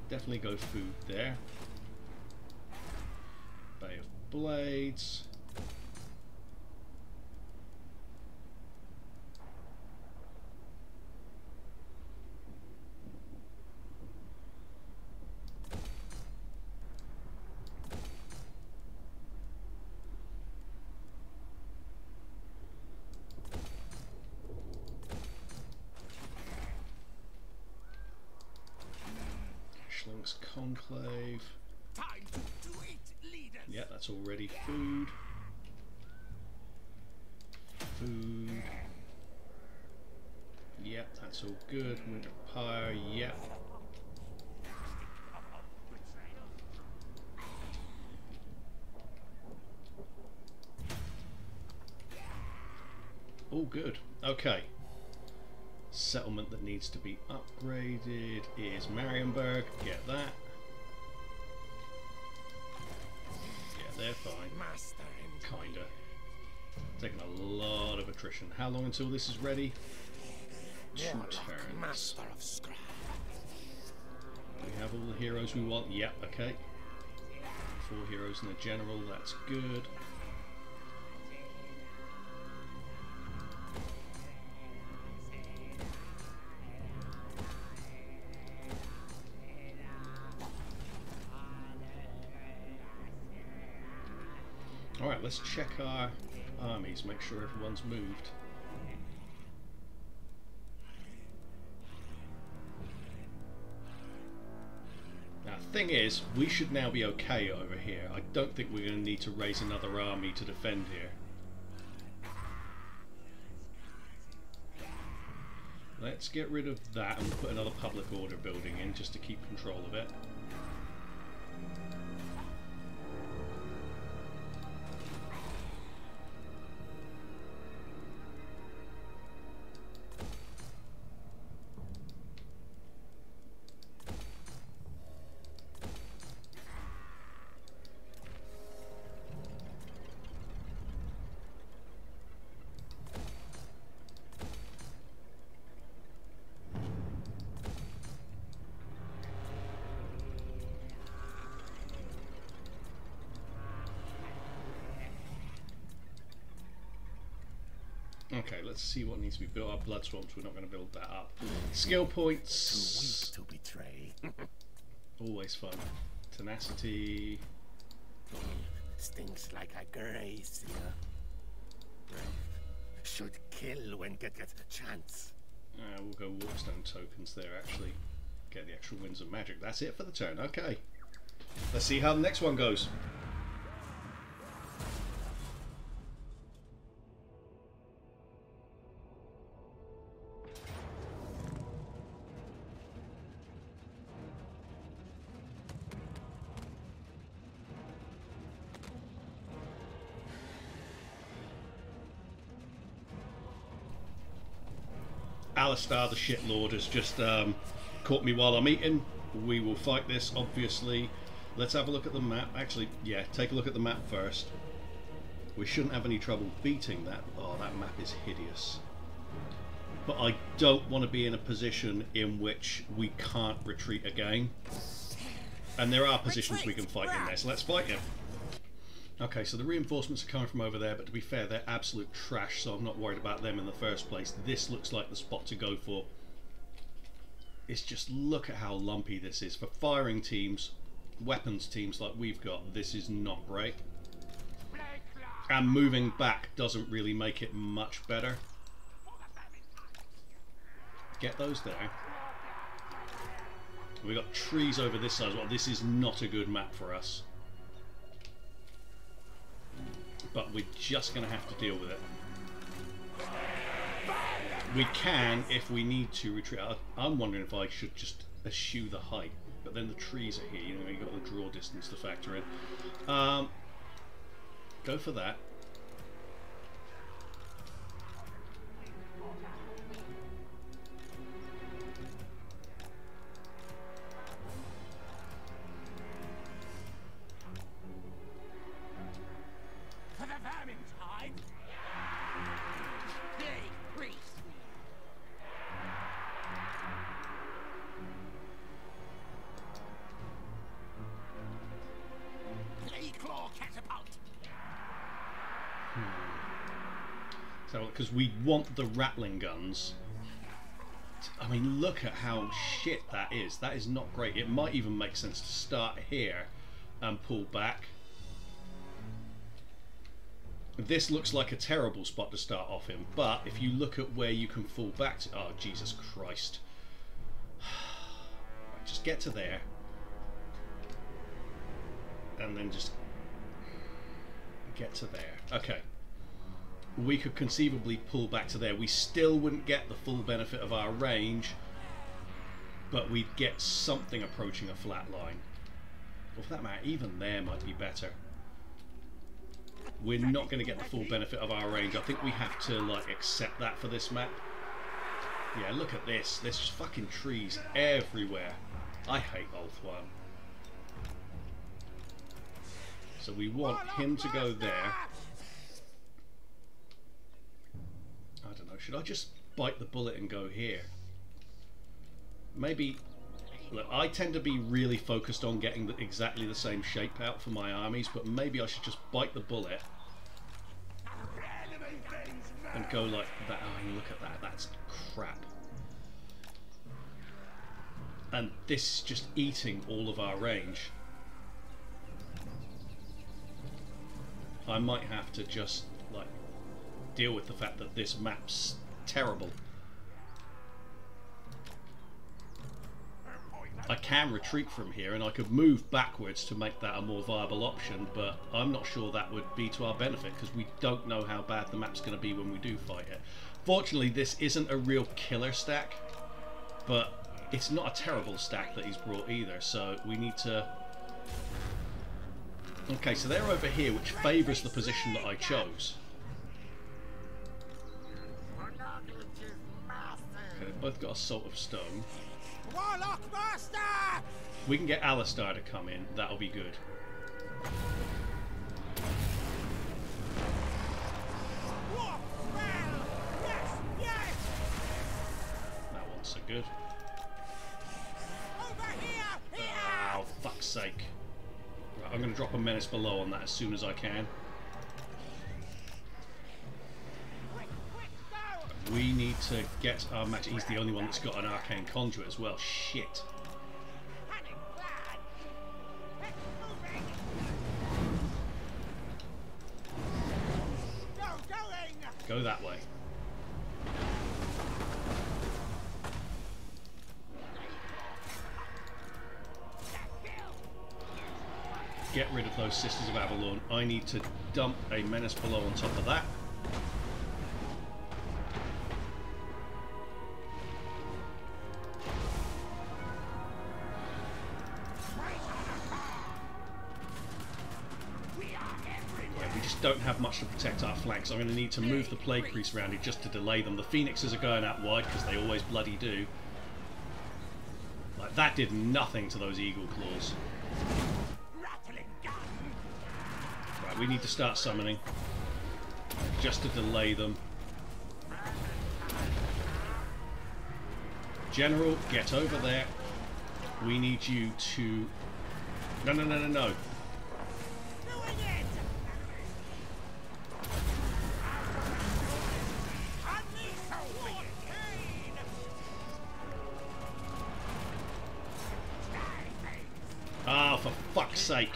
Speaker 1: Definitely go food there. Bay of Blades. Ashling's Conclave.
Speaker 2: Time to, to eat, leaders!
Speaker 1: Yeah, that's already food. Food. Yep, that's all good. Winter Pyre, yep. All good. Okay. Settlement that needs to be upgraded is Marienburg. Get that. They're fine.
Speaker 2: Master
Speaker 1: Kinda. Taking a lot of attrition. How long until this is ready? Two turns.
Speaker 2: master of scrap.
Speaker 1: We have all the heroes we want. Yep, okay. Four heroes and a general, that's good. Let's check our armies, make sure everyone's moved. Now, thing is, we should now be okay over here. I don't think we're going to need to raise another army to defend here. Let's get rid of that and put another public order building in just to keep control of it. Let's see what needs to be built up. Blood swamps, we're not going to build that up. Skill points,
Speaker 2: Weak to betray.
Speaker 1: always fun. Tenacity,
Speaker 2: Stings like a grace, yeah. Should kill when get get a chance.
Speaker 1: Uh, we'll go Warstone tokens there actually. Get the extra winds of magic. That's it for the turn. Okay. Let's see how the next one goes. Alistar the Shit Lord has just um, caught me while I'm eating. We will fight this, obviously. Let's have a look at the map. Actually, yeah, take a look at the map first. We shouldn't have any trouble beating that. Oh, that map is hideous. But I don't want to be in a position in which we can't retreat again. And there are positions we can fight in there, so let's fight him. Okay, so the reinforcements are coming from over there, but to be fair, they're absolute trash, so I'm not worried about them in the first place. This looks like the spot to go for. It's just look at how lumpy this is. For firing teams, weapons teams like we've got, this is not great. And moving back doesn't really make it much better. Get those there. We've got trees over this side as well. This is not a good map for us but we're just going to have to deal with it. We can, if we need to, retreat. I'm wondering if I should just eschew the height, but then the trees are here, you know, you've got the draw distance to factor in. Um, go for that. Want the ratling guns. I mean, look at how shit that is. That is not great. It might even make sense to start here and pull back. This looks like a terrible spot to start off in, but if you look at where you can fall back to... Oh, Jesus Christ. Just get to there. And then just get to there. Okay we could conceivably pull back to there. We still wouldn't get the full benefit of our range, but we'd get something approaching a flat line. Or for that matter, even there might be better. We're not going to get the full benefit of our range. I think we have to like accept that for this map. Yeah, look at this. There's fucking trees everywhere. I hate Ulthuan. So we want him to go there. I. Should I just bite the bullet and go here? Maybe. Look, I tend to be really focused on getting the, exactly the same shape out for my armies, but maybe I should just bite the bullet and go like that. Oh, look at that. That's crap. And this is just eating all of our range. I might have to just deal with the fact that this map's terrible. I can retreat from here and I could move backwards to make that a more viable option, but I'm not sure that would be to our benefit because we don't know how bad the map's going to be when we do fight it. Fortunately, this isn't a real killer stack, but it's not a terrible stack that he's brought either, so we need to... Okay, so they're over here, which favours the position that I chose. Okay, they've both got a Salt of Stone.
Speaker 2: Warlock Master!
Speaker 1: We can get Alistar to come in, that'll be good.
Speaker 2: Well! Yes, yes!
Speaker 1: That one's so good.
Speaker 2: Over here! Here!
Speaker 1: Oh, fuck's sake. Right, I'm going to drop a Menace below on that as soon as I can. We need to get our match. He's the only one that's got an Arcane Conduit as well. Shit.
Speaker 2: Go
Speaker 1: that way. Get rid of those Sisters of Avalon. I need to dump a Menace below on top of that. Don't have much to protect our flanks. I'm going to need to move the Plague Priest around here just to delay them. The Phoenixes are going out wide because they always bloody do. Like, that did nothing to those Eagle Claws. Right, we need to start summoning. Just to delay them. General, get over there. We need you to... No, no, no, no, no. Sake.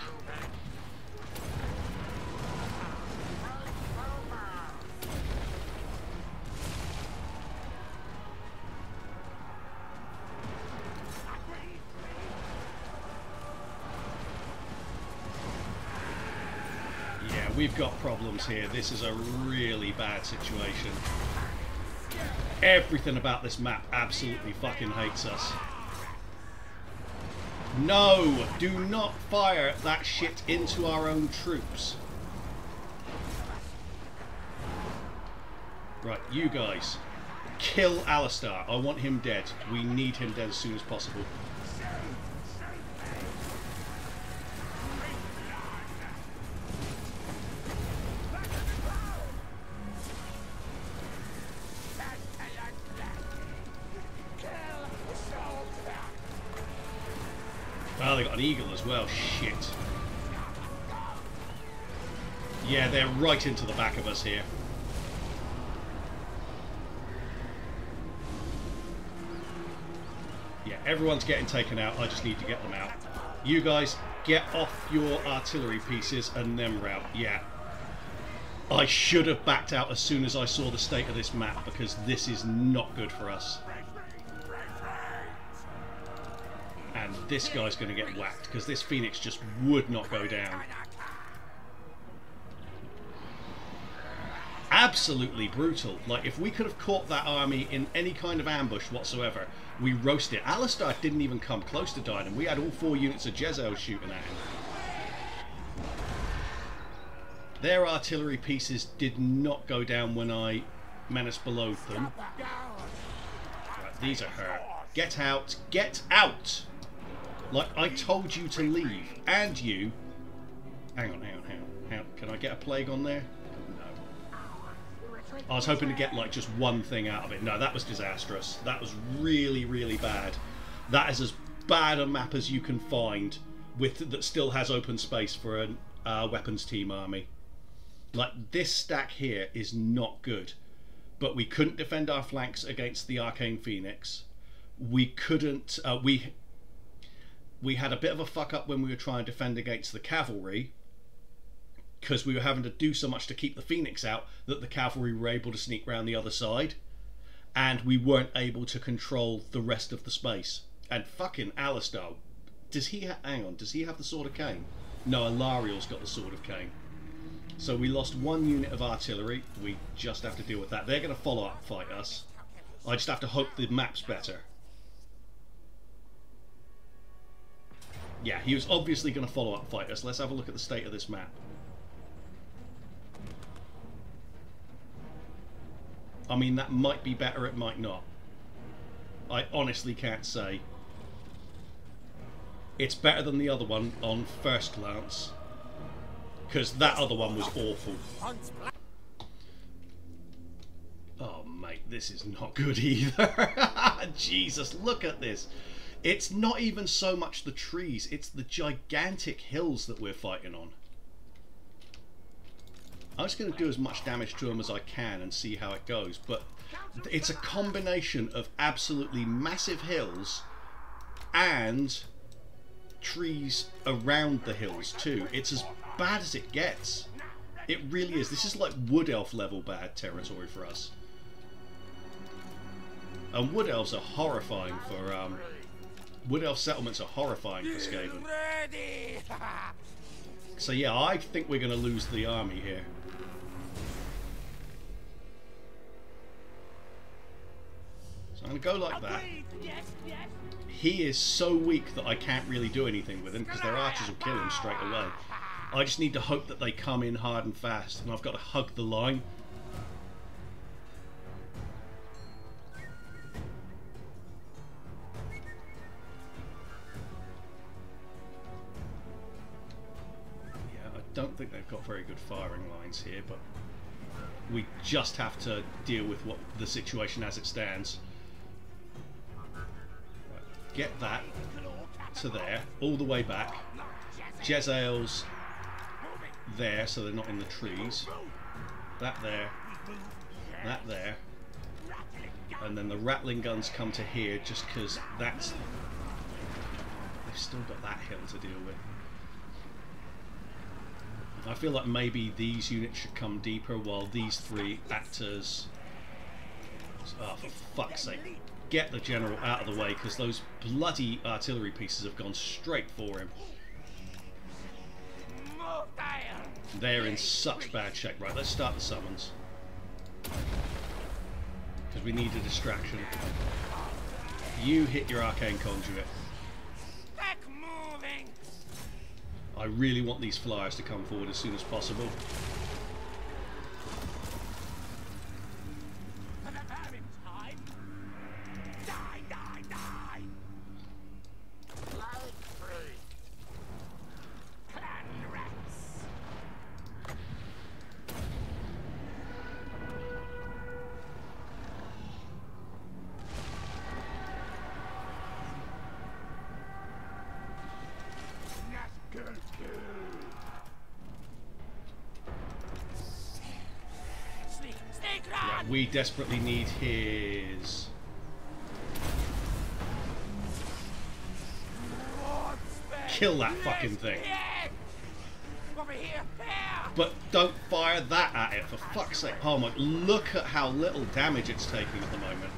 Speaker 1: Yeah, we've got problems here. This is a really bad situation. Everything about this map absolutely fucking hates us. No! Do not fire that shit into our own troops. Right, you guys. Kill Alistar. I want him dead. We need him dead as soon as possible. Oh, they got an eagle as well. Shit. Yeah, they're right into the back of us here. Yeah, everyone's getting taken out. I just need to get them out. You guys, get off your artillery pieces and then route. Yeah. I should have backed out as soon as I saw the state of this map because this is not good for us. This guy's going to get whacked because this Phoenix just would not go down. Absolutely brutal. Like, if we could have caught that army in any kind of ambush whatsoever, we roast it. Alistar didn't even come close to dying, and we had all four units of Jezzail shooting at him. Their artillery pieces did not go down when I menace below them. these are hurt. Get out. Get out! Like, I told you to leave. And you... Hang on, hang on, hang on. Hang on. Can I get a plague on there? No. I was hoping to get, like, just one thing out of it. No, that was disastrous. That was really, really bad. That is as bad a map as you can find with that still has open space for a uh, weapons team army. Like, this stack here is not good. But we couldn't defend our flanks against the Arcane Phoenix. We couldn't... Uh, we we had a bit of a fuck up when we were trying to defend against the cavalry because we were having to do so much to keep the phoenix out that the cavalry were able to sneak round the other side and we weren't able to control the rest of the space. And fucking Alistair does he ha- hang on does he have the sword of Khaine? No Alarielle's got the sword of Khaine. So we lost one unit of artillery. We just have to deal with that. They're going to follow up fight us. I just have to hope the map's better Yeah, he was obviously going to follow up fight us. Let's have a look at the state of this map. I mean, that might be better, it might not. I honestly can't say. It's better than the other one on first glance. Because that other one was awful. Oh, mate, this is not good either. Jesus, look at this. It's not even so much the trees, it's the gigantic hills that we're fighting on. I'm just going to do as much damage to them as I can and see how it goes, but it's a combination of absolutely massive hills and trees around the hills too. It's as bad as it gets. It really is. This is like Wood Elf level bad territory for us. And Wood Elves are horrifying for um, Wood Elf settlements are horrifying for Skaven. So yeah, I think we're going to lose the army here. So I'm going to go like that. He is so weak that I can't really do anything with him because their archers will kill him straight away. I just need to hope that they come in hard and fast and I've got to hug the line. Don't think they've got very good firing lines here, but we just have to deal with what the situation as it stands. Right, get that to there, all the way back. Jezzail's there, so they're not in the trees. That there, that there. And then the ratling guns come to here just because that's... They've still got that hill to deal with. I feel like maybe these units should come deeper while these three act as... Oh, for fuck's sake. Get the general out of the way because those bloody artillery pieces have gone straight for him. They're in such bad shape. Right, let's start the summons. Because we need a distraction. You hit your arcane conduit. I really want these flyers to come forward as soon as possible. Desperately need his... Kill that fucking thing. But don't fire that at it, for fuck's sake. Oh my, look at how little damage it's taking at the moment.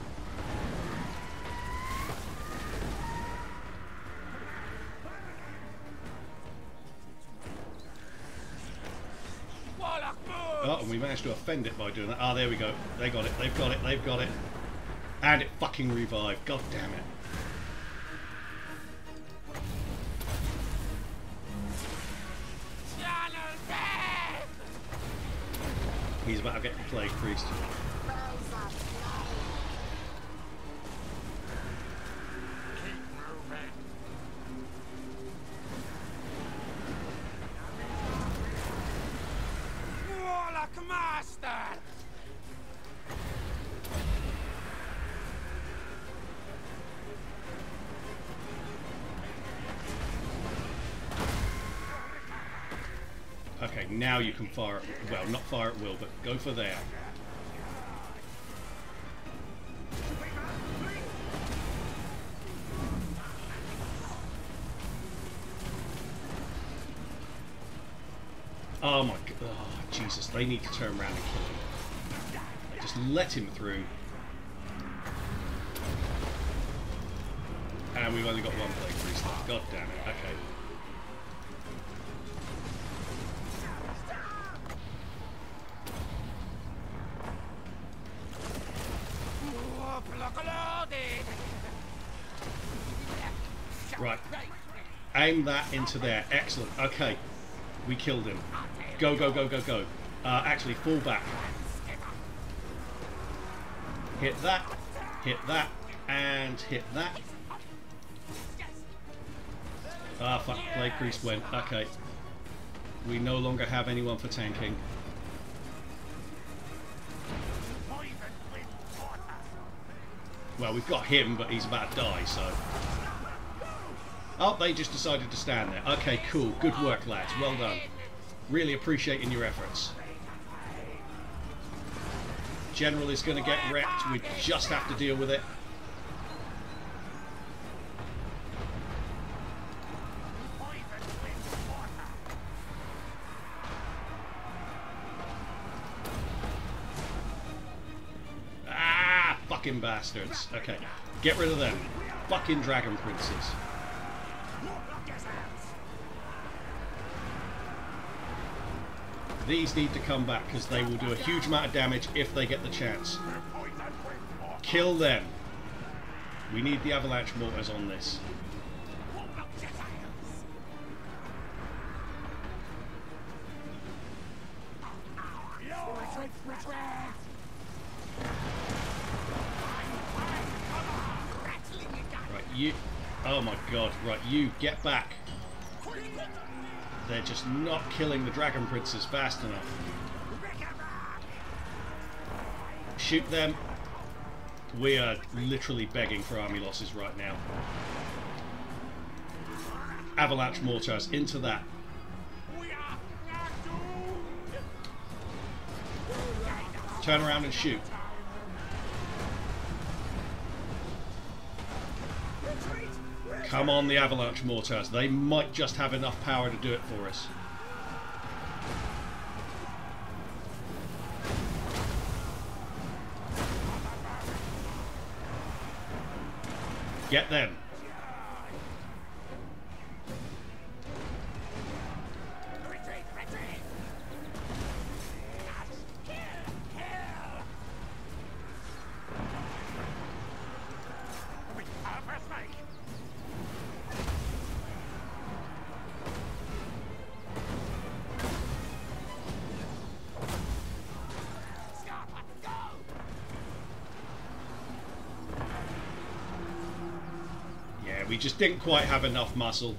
Speaker 1: Oh, and we managed to offend it by doing that. Ah, there we go. They got it. They've got it. They've got it. And it fucking revived. God damn it. He's about to get the plague priest. Now you can fire well, not fire at will, but go for there. Oh my god, oh, Jesus, they need to turn around and kill him. Just let him through. And we've only got one plague priest left. God damn it, okay. Aim that into there. Excellent. Okay. We killed him. Go, go, go, go, go. Uh, actually, fall back. Hit that. Hit that. And hit that. Ah, fuck. Plague Priest went. Okay. We no longer have anyone for tanking. Well, we've got him, but he's about to die, so... Oh, they just decided to stand there. Okay, cool. Good work, lads. Well done. Really appreciating your efforts. General is going to get wrecked. We just have to deal with it. Ah, fucking bastards. Okay, get rid of them. Fucking dragon princes. These need to come back because they will do a huge amount of damage if they get the chance. Kill them. We need the avalanche mortars on this. Right, you... Oh my god, right, you, get back. They're just not killing the dragon princes fast enough. Shoot them. We are literally begging for army losses right now. Avalanche mortars into that. Turn around and shoot. Come on, the avalanche mortars. They might just have enough power to do it for us. Get them. Just didn't quite have enough muscle.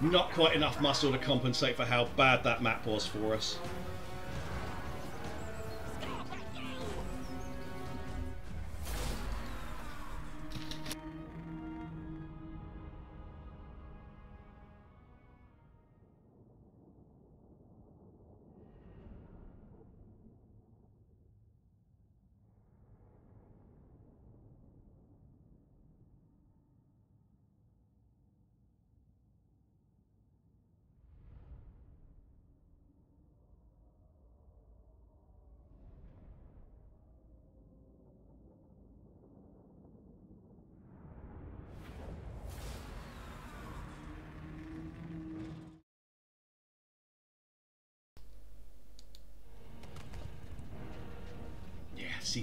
Speaker 1: Not quite enough muscle to compensate for how bad that map was for us.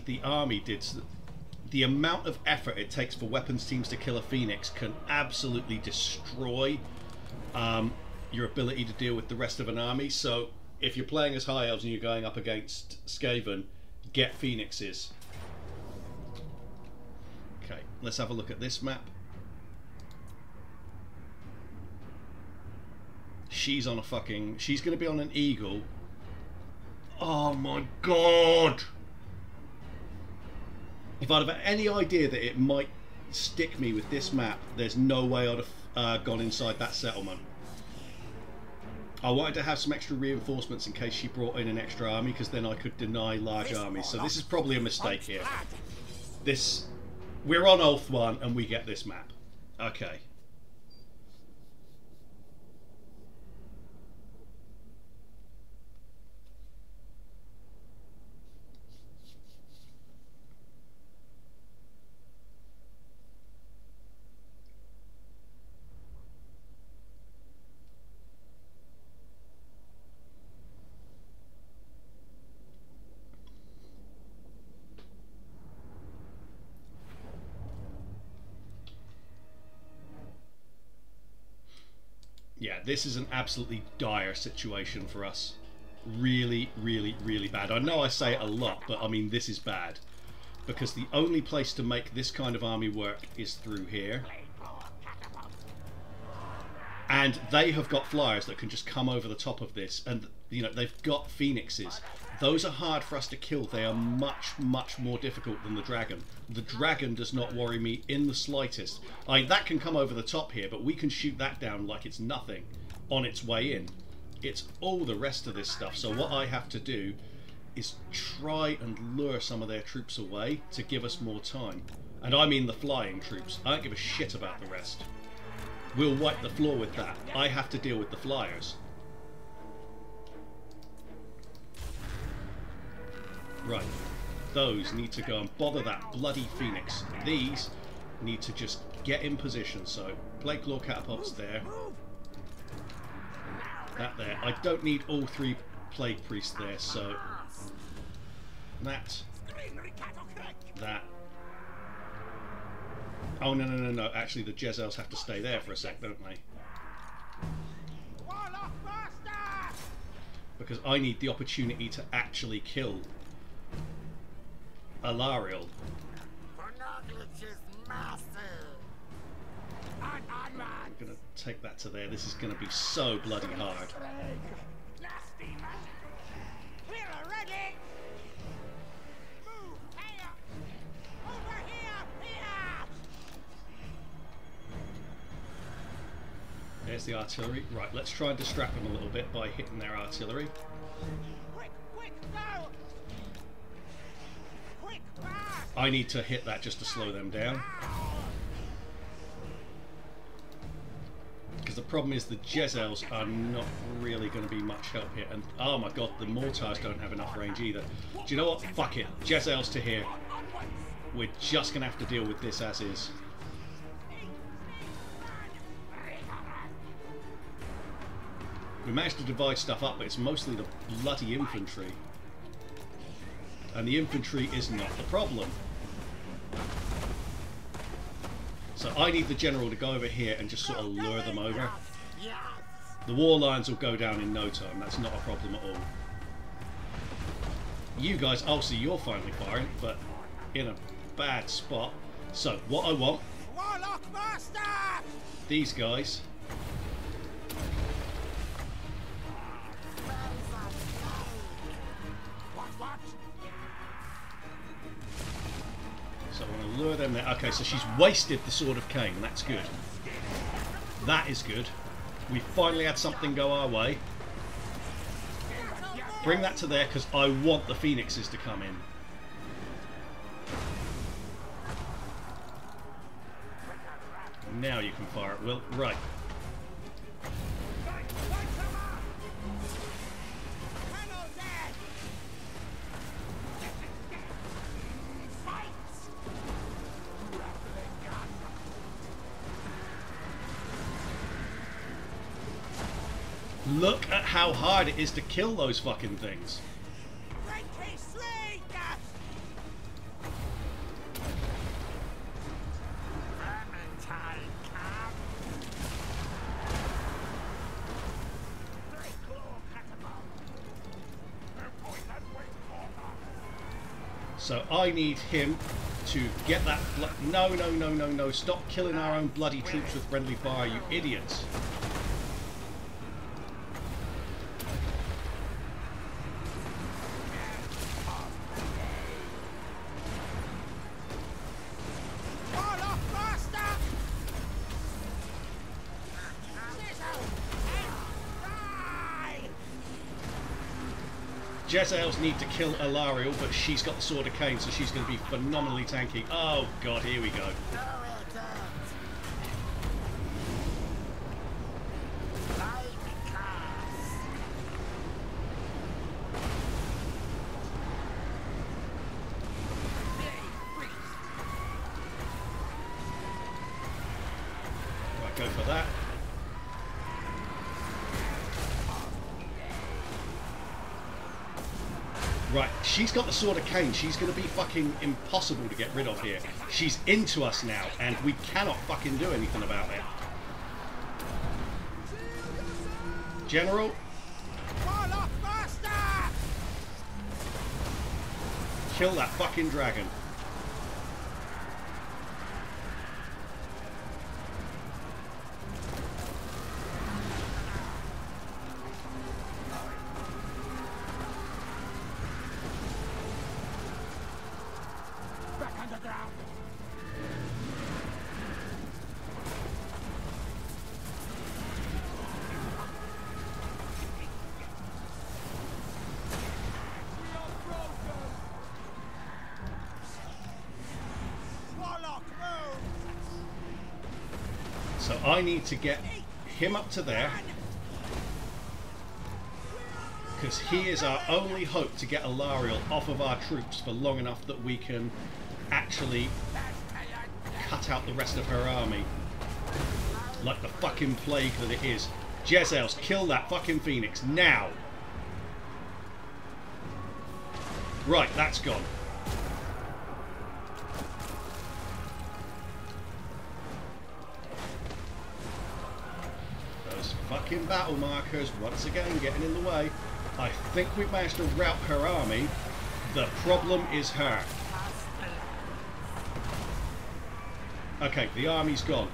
Speaker 1: The army did. s- The amount of effort it takes for weapons teams to kill a phoenix can absolutely destroy um, your ability to deal with the rest of an army. So, if you're playing as high elves and you're going up against Skaven, get phoenixes. Okay, let's have a look at this map. she's on a fucking. She's going to be on an eagle. Oh my god! If I'd have had any idea that it might stick me with this map, there's no way I'd have uh, gone inside that settlement. I wanted to have some extra reinforcements in case she brought in an extra army, because then I could deny large armies. So this is probably a mistake here. This, we're on Ulthuan and we get this map. Okay. yeah, this is an absolutely dire situation for us. Really, really, really bad. I know I say it a lot, but I mean, this is bad. Because the only place to make this kind of army work is through here. And they have got flyers that can just come over the top of this. And, you know, they've got phoenixes. Those are hard for us to kill. They are much, much more difficult than the dragon. The dragon does not worry me in the slightest. I that can come over the top here, but we can shoot that down like it's nothing on its way in. It's all the rest of this stuff. So what I have to do is try and lure some of their troops away to give us more time. And I mean the flying troops. I don't give a shit about the rest. We'll wipe the floor with that. I have to deal with the flyers. Right. Those need to go and bother that bloody phoenix. These need to just get in position. So, Plague Claw catapults there. That there. I don't need all three Plague Priests there, so... That. That. Oh, no, no, no, no. Actually, the Jezzails have to stay there for a sec, don't they? Because I need the opportunity to actually kill Alarielle. Gonna take that to there. This is gonna be so bloody hard. There's the artillery. Right, let's try and distract them a little bit by hitting their artillery. I need to hit that just to slow them down. Because the problem is the Jezzails are not really going to be much help here. And oh my god, the Mortars don't have enough range either. Do you know what? Fuck it. Jezzails to here. We're just going to have to deal with this as is. We managed to divide stuff up, but it's mostly the bloody infantry. And the infantry is not the problem. So I need the general to go over here and just sort of lure them over. The war lines will go down in no time, that's not a problem at all. You guys, I'll see you're finally firing, but in a bad spot. So, what I want... These guys So I want to lure them there. Okay, so she's wasted the Sword of Khaine. That's good. That is good. We finally had something go our way. Bring that to there because I want the Phoenixes to come in. Now you can fire it, Will. Right. How hard it is to kill those fucking things. So I need him to get that... No, no, no, no, no. Stop killing our own bloody troops with friendly fire, you idiots. Jezzails need to kill Alarielle, but she's got the Sword of Khaine, so she's going to be phenomenally tanky. Oh god, here we go. The Sword of Khaine. She's going to be fucking impossible to get rid of here. She's into us now, and we cannot fucking do anything about it. General, kill that fucking dragon. Need to get him up to there. Because he is our only hope to get Alarielle off of our troops for long enough that we can actually cut out the rest of her army. Like the fucking plague that it is. Jezzails, kill that fucking phoenix now! Right, that's gone. Fucking battle markers once again getting in the way. I think we've managed to rout her army. The problem is her. Okay, the army's gone.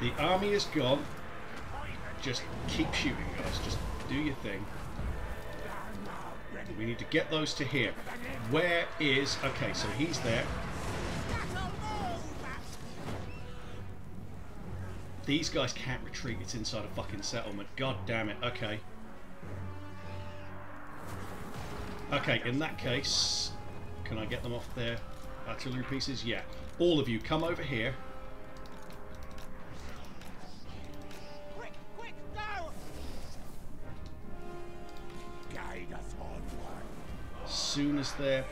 Speaker 1: The army is gone. Just keep shooting, guys. Just do your thing. We need to get those to here. Where is... Okay, so he's there. These guys can't retreat. It's inside a fucking settlement. God damn it. Okay. Okay, in that case... Can I get them off their artillery pieces? Yeah. All of you, come over here. Soon as they're...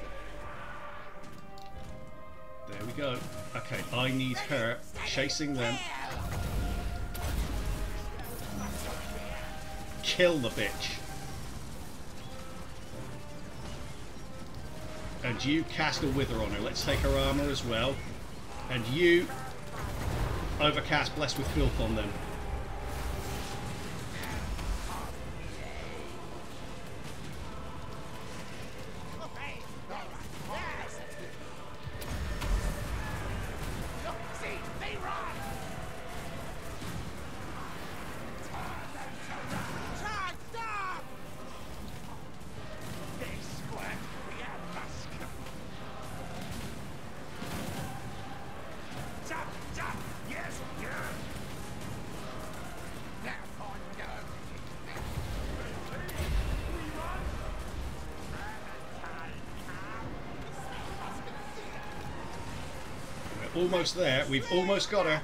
Speaker 1: There we go. Okay, I need her chasing them. Kill the bitch. And you cast a wither on her. Let's take her armor as well. And you overcast blessed with filth on them. Almost there. We've almost got her.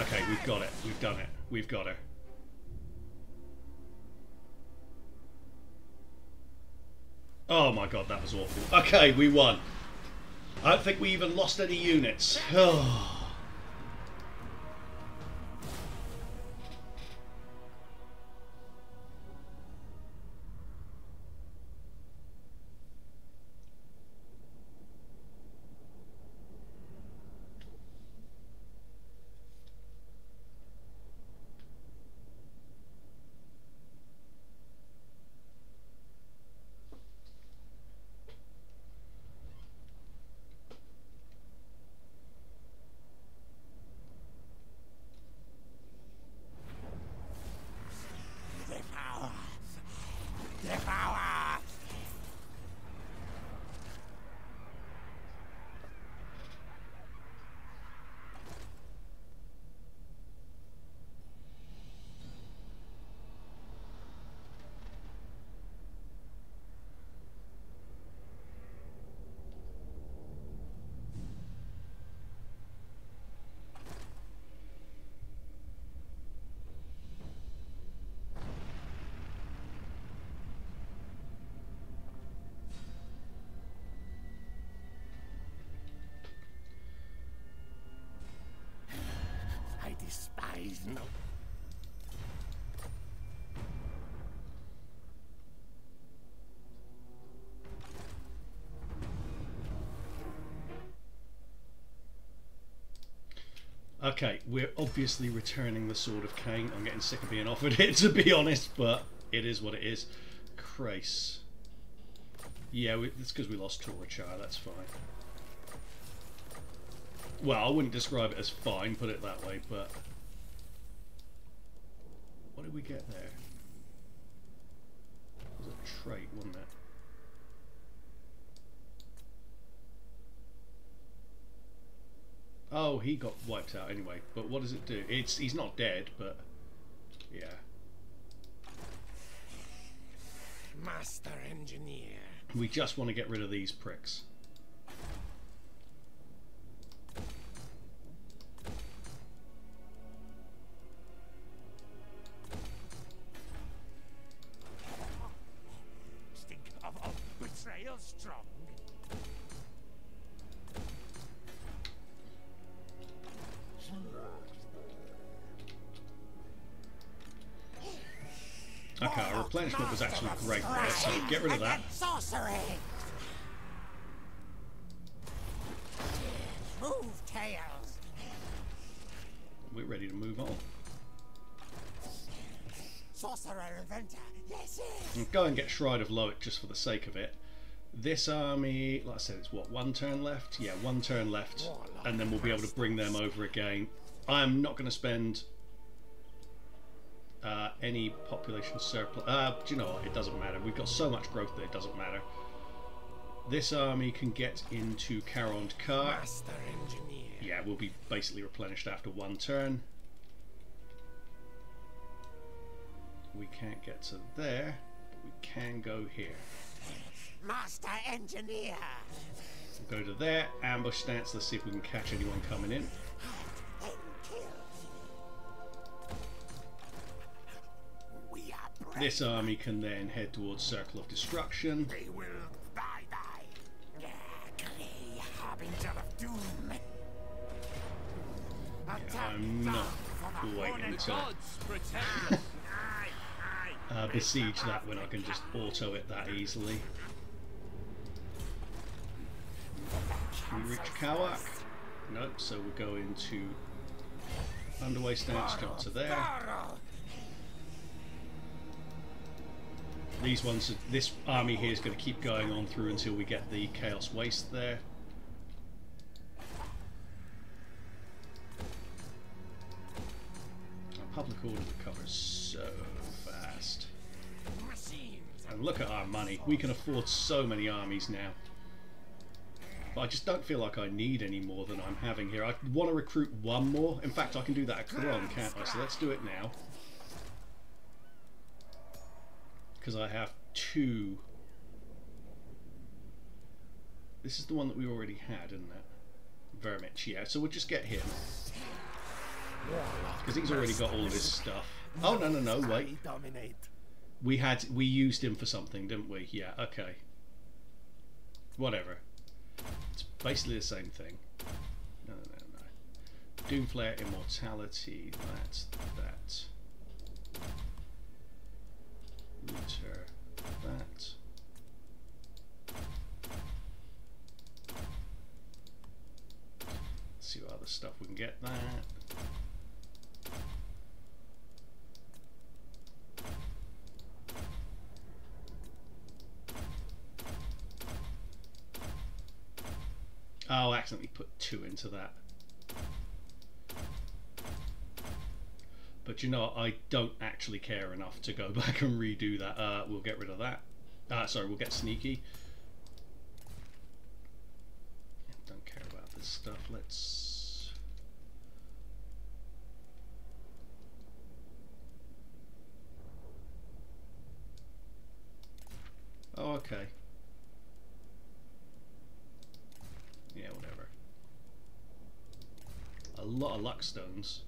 Speaker 1: Okay, we've got it. We've done it. We've got her. Oh my god, that was awful. Okay, we won. I don't think we even lost any units. Oh. você fala? Okay, we're obviously returning the Sword of Khaine. I'm getting sick of being offered it, to be honest, but it is what it is. Chrace. Yeah, we, it's because we lost Tor Achare, that's fine. Well, I wouldn't describe it as fine, put it that way, but... What did we get there? It was a trait, wasn't it? Oh, he got wiped out anyway. But what does it do? It's he's not dead, but yeah.
Speaker 2: Master engineer.
Speaker 1: We just want to get rid of these pricks. Go and get Shrine of Loec just for the sake of it. This army, like I said, it's what, one turn left? Yeah, one turn left. And then we'll be able to bring them over again. I'm not going to spend uh, any population surplus. Uh, do you know what? It doesn't matter. We've got so much growth that it doesn't matter. This army can get into Karond Kar.
Speaker 2: Master engineer.
Speaker 1: Yeah, we'll be basically replenished after one turn. We can't get to there, can go here.
Speaker 4: Master engineer!
Speaker 1: We'll go to there, ambush stance, let's see if we can catch anyone coming in.
Speaker 4: Then kill. We are brave.
Speaker 1: This army can then head towards Circle of Destruction.
Speaker 2: They will
Speaker 4: Bye bye. Grey harbinger of doom. Attack
Speaker 1: I'm not
Speaker 4: for the
Speaker 1: waiting
Speaker 4: holy
Speaker 1: to
Speaker 3: Gods protect us.
Speaker 4: Aye, aye.
Speaker 1: Uh, besiege that when I can just auto it that easily. We reach Kawak? Nope, so we'll go into underway stance, jump to there. These ones, this army here is going to keep going on through until we get the Chaos Waste there. Our public order recovers And look at our money. We can afford so many armies now. But I just don't feel like I need any more than I'm having here. I want to recruit one more. In fact, I can do that at Karon, can't I? So let's do it now. Because I have two. This is the one that we already had, isn't it? Vermich, yeah. So we'll just get him. Because he's already got all of his stuff. Oh, no, no, no, wait.
Speaker 2: We
Speaker 1: had we used him for something, didn't we? Yeah, okay. Whatever. It's basically the same thing. No, no, no. Doomflare, immortality, that's that. Looter, that. Let's see what other stuff we can get that. Oh, I accidentally put two into that. But you know? I don't actually care enough to go back and redo that. Uh, we'll get rid of that. Uh, sorry, we'll get sneaky. Don't care about this stuff. Let's. Oh, okay. Yeah, whatever. A lot of luck stones.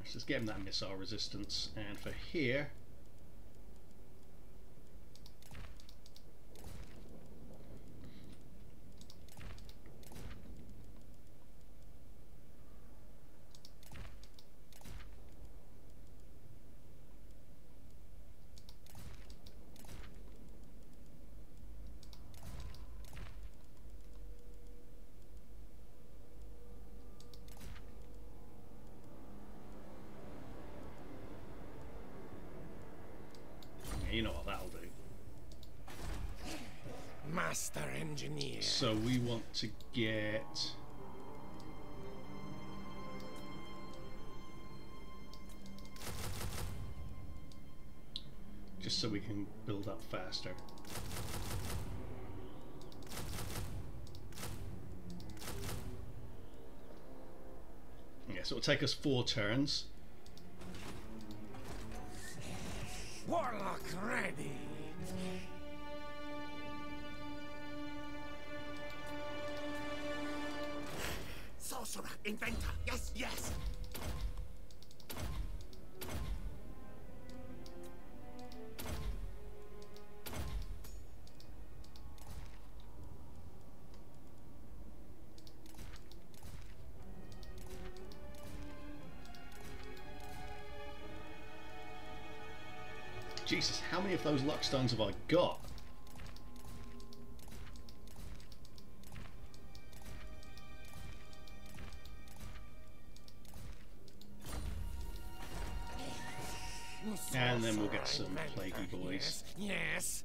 Speaker 1: Let's just get him that missile resistance. And for here,
Speaker 2: engineer.
Speaker 1: So we want to get. Just so we can build up faster. Yeah, so it'll take us four turns.
Speaker 2: Warlock ready.
Speaker 4: Inventor, yes, yes.
Speaker 1: Jesus, how many of those luck stones have I got? Then some plaguey boys.
Speaker 2: Yes. yes.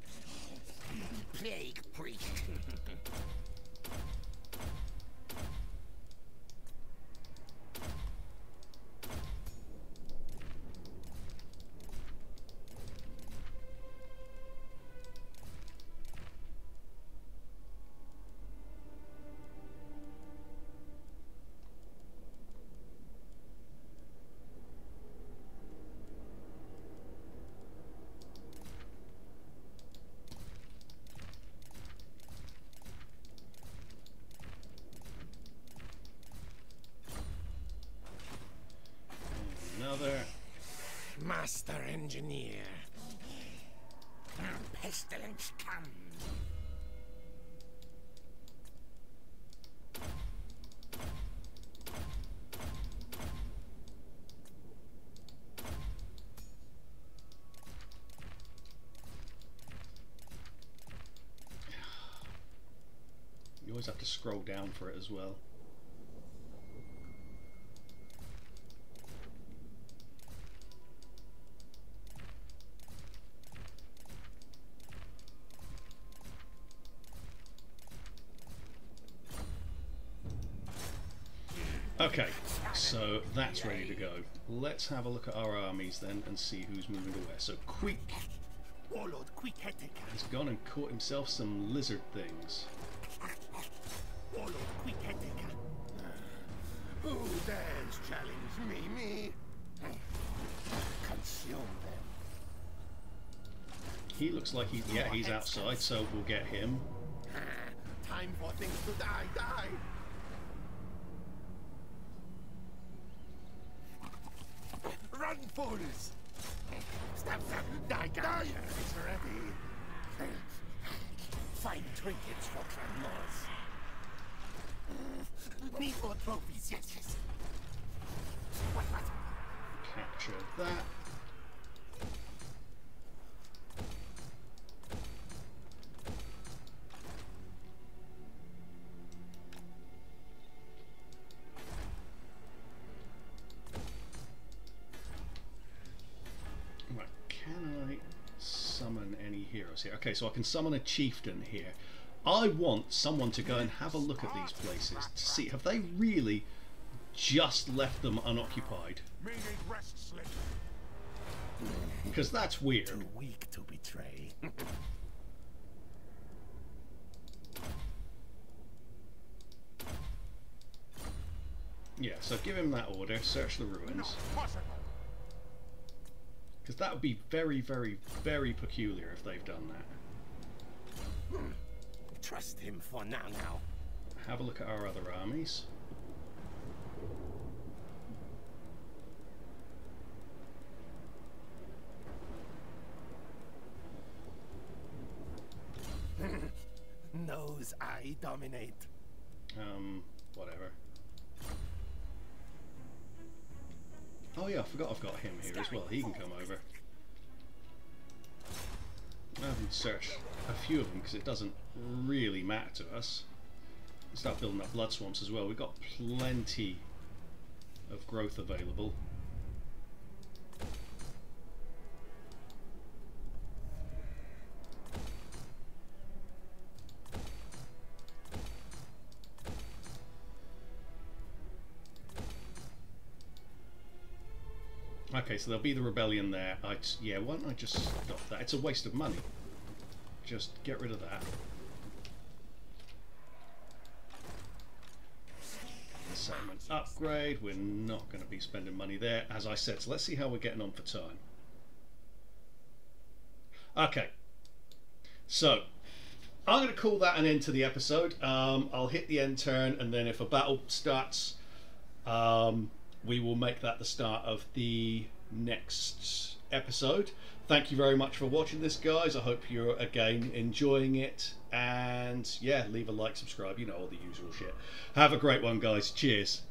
Speaker 2: Master engineer.
Speaker 4: Pestilence comes.
Speaker 1: You always have to scroll down for it as well. Okay, so that's ready to go. Let's have a look at our armies then and see who's moving to where. So Queek
Speaker 4: Warlord Quickhetica.
Speaker 1: has gone and caught himself some lizard things.
Speaker 2: Who dares challenge me? Me? Consume them.
Speaker 1: He looks like he yeah he's outside, so we'll get him.
Speaker 2: Time for things to die. Die. Fools! Stab, stab, die, die! It's ready. Find trinkets for Clan Mors.
Speaker 4: Need more trophies, yes, yes. What, what?
Speaker 1: Capture that. Any heroes here? Okay, so I can summon a chieftain here. I want someone to go and have a look at these places to see have they really just left them unoccupied?
Speaker 4: Meaning rest slip.
Speaker 1: Because that's weird.
Speaker 2: Too weak to betray.
Speaker 1: Yeah, so give him that order, search the ruins. Because that would be very, very, very peculiar if they've done that.
Speaker 2: Trust him for now. Now.
Speaker 1: Have a look at our other armies.
Speaker 2: Knows I dominate.
Speaker 1: Um, whatever. Oh yeah, I forgot I've got him here as well. He can come over. I haven't searched a few of them because it doesn't really matter to us. Start building up blood swamps as well. We've got plenty of growth available. Okay, so there'll be the rebellion there. I yeah, why don't I just stop that? It's a waste of money. Just get rid of that. Settlement upgrade. We're not going to be spending money there, as I said. So let's see how we're getting on for time. Okay. So, I'm going to call that an end to the episode. Um, I'll hit the end turn, and then if a battle starts, um, we will make that the start of the next episode. Thank you very much for watching this, guys. I hope you're again enjoying it. And yeah, leave a like, subscribe, you know, all the usual shit. Have a great one, guys. Cheers.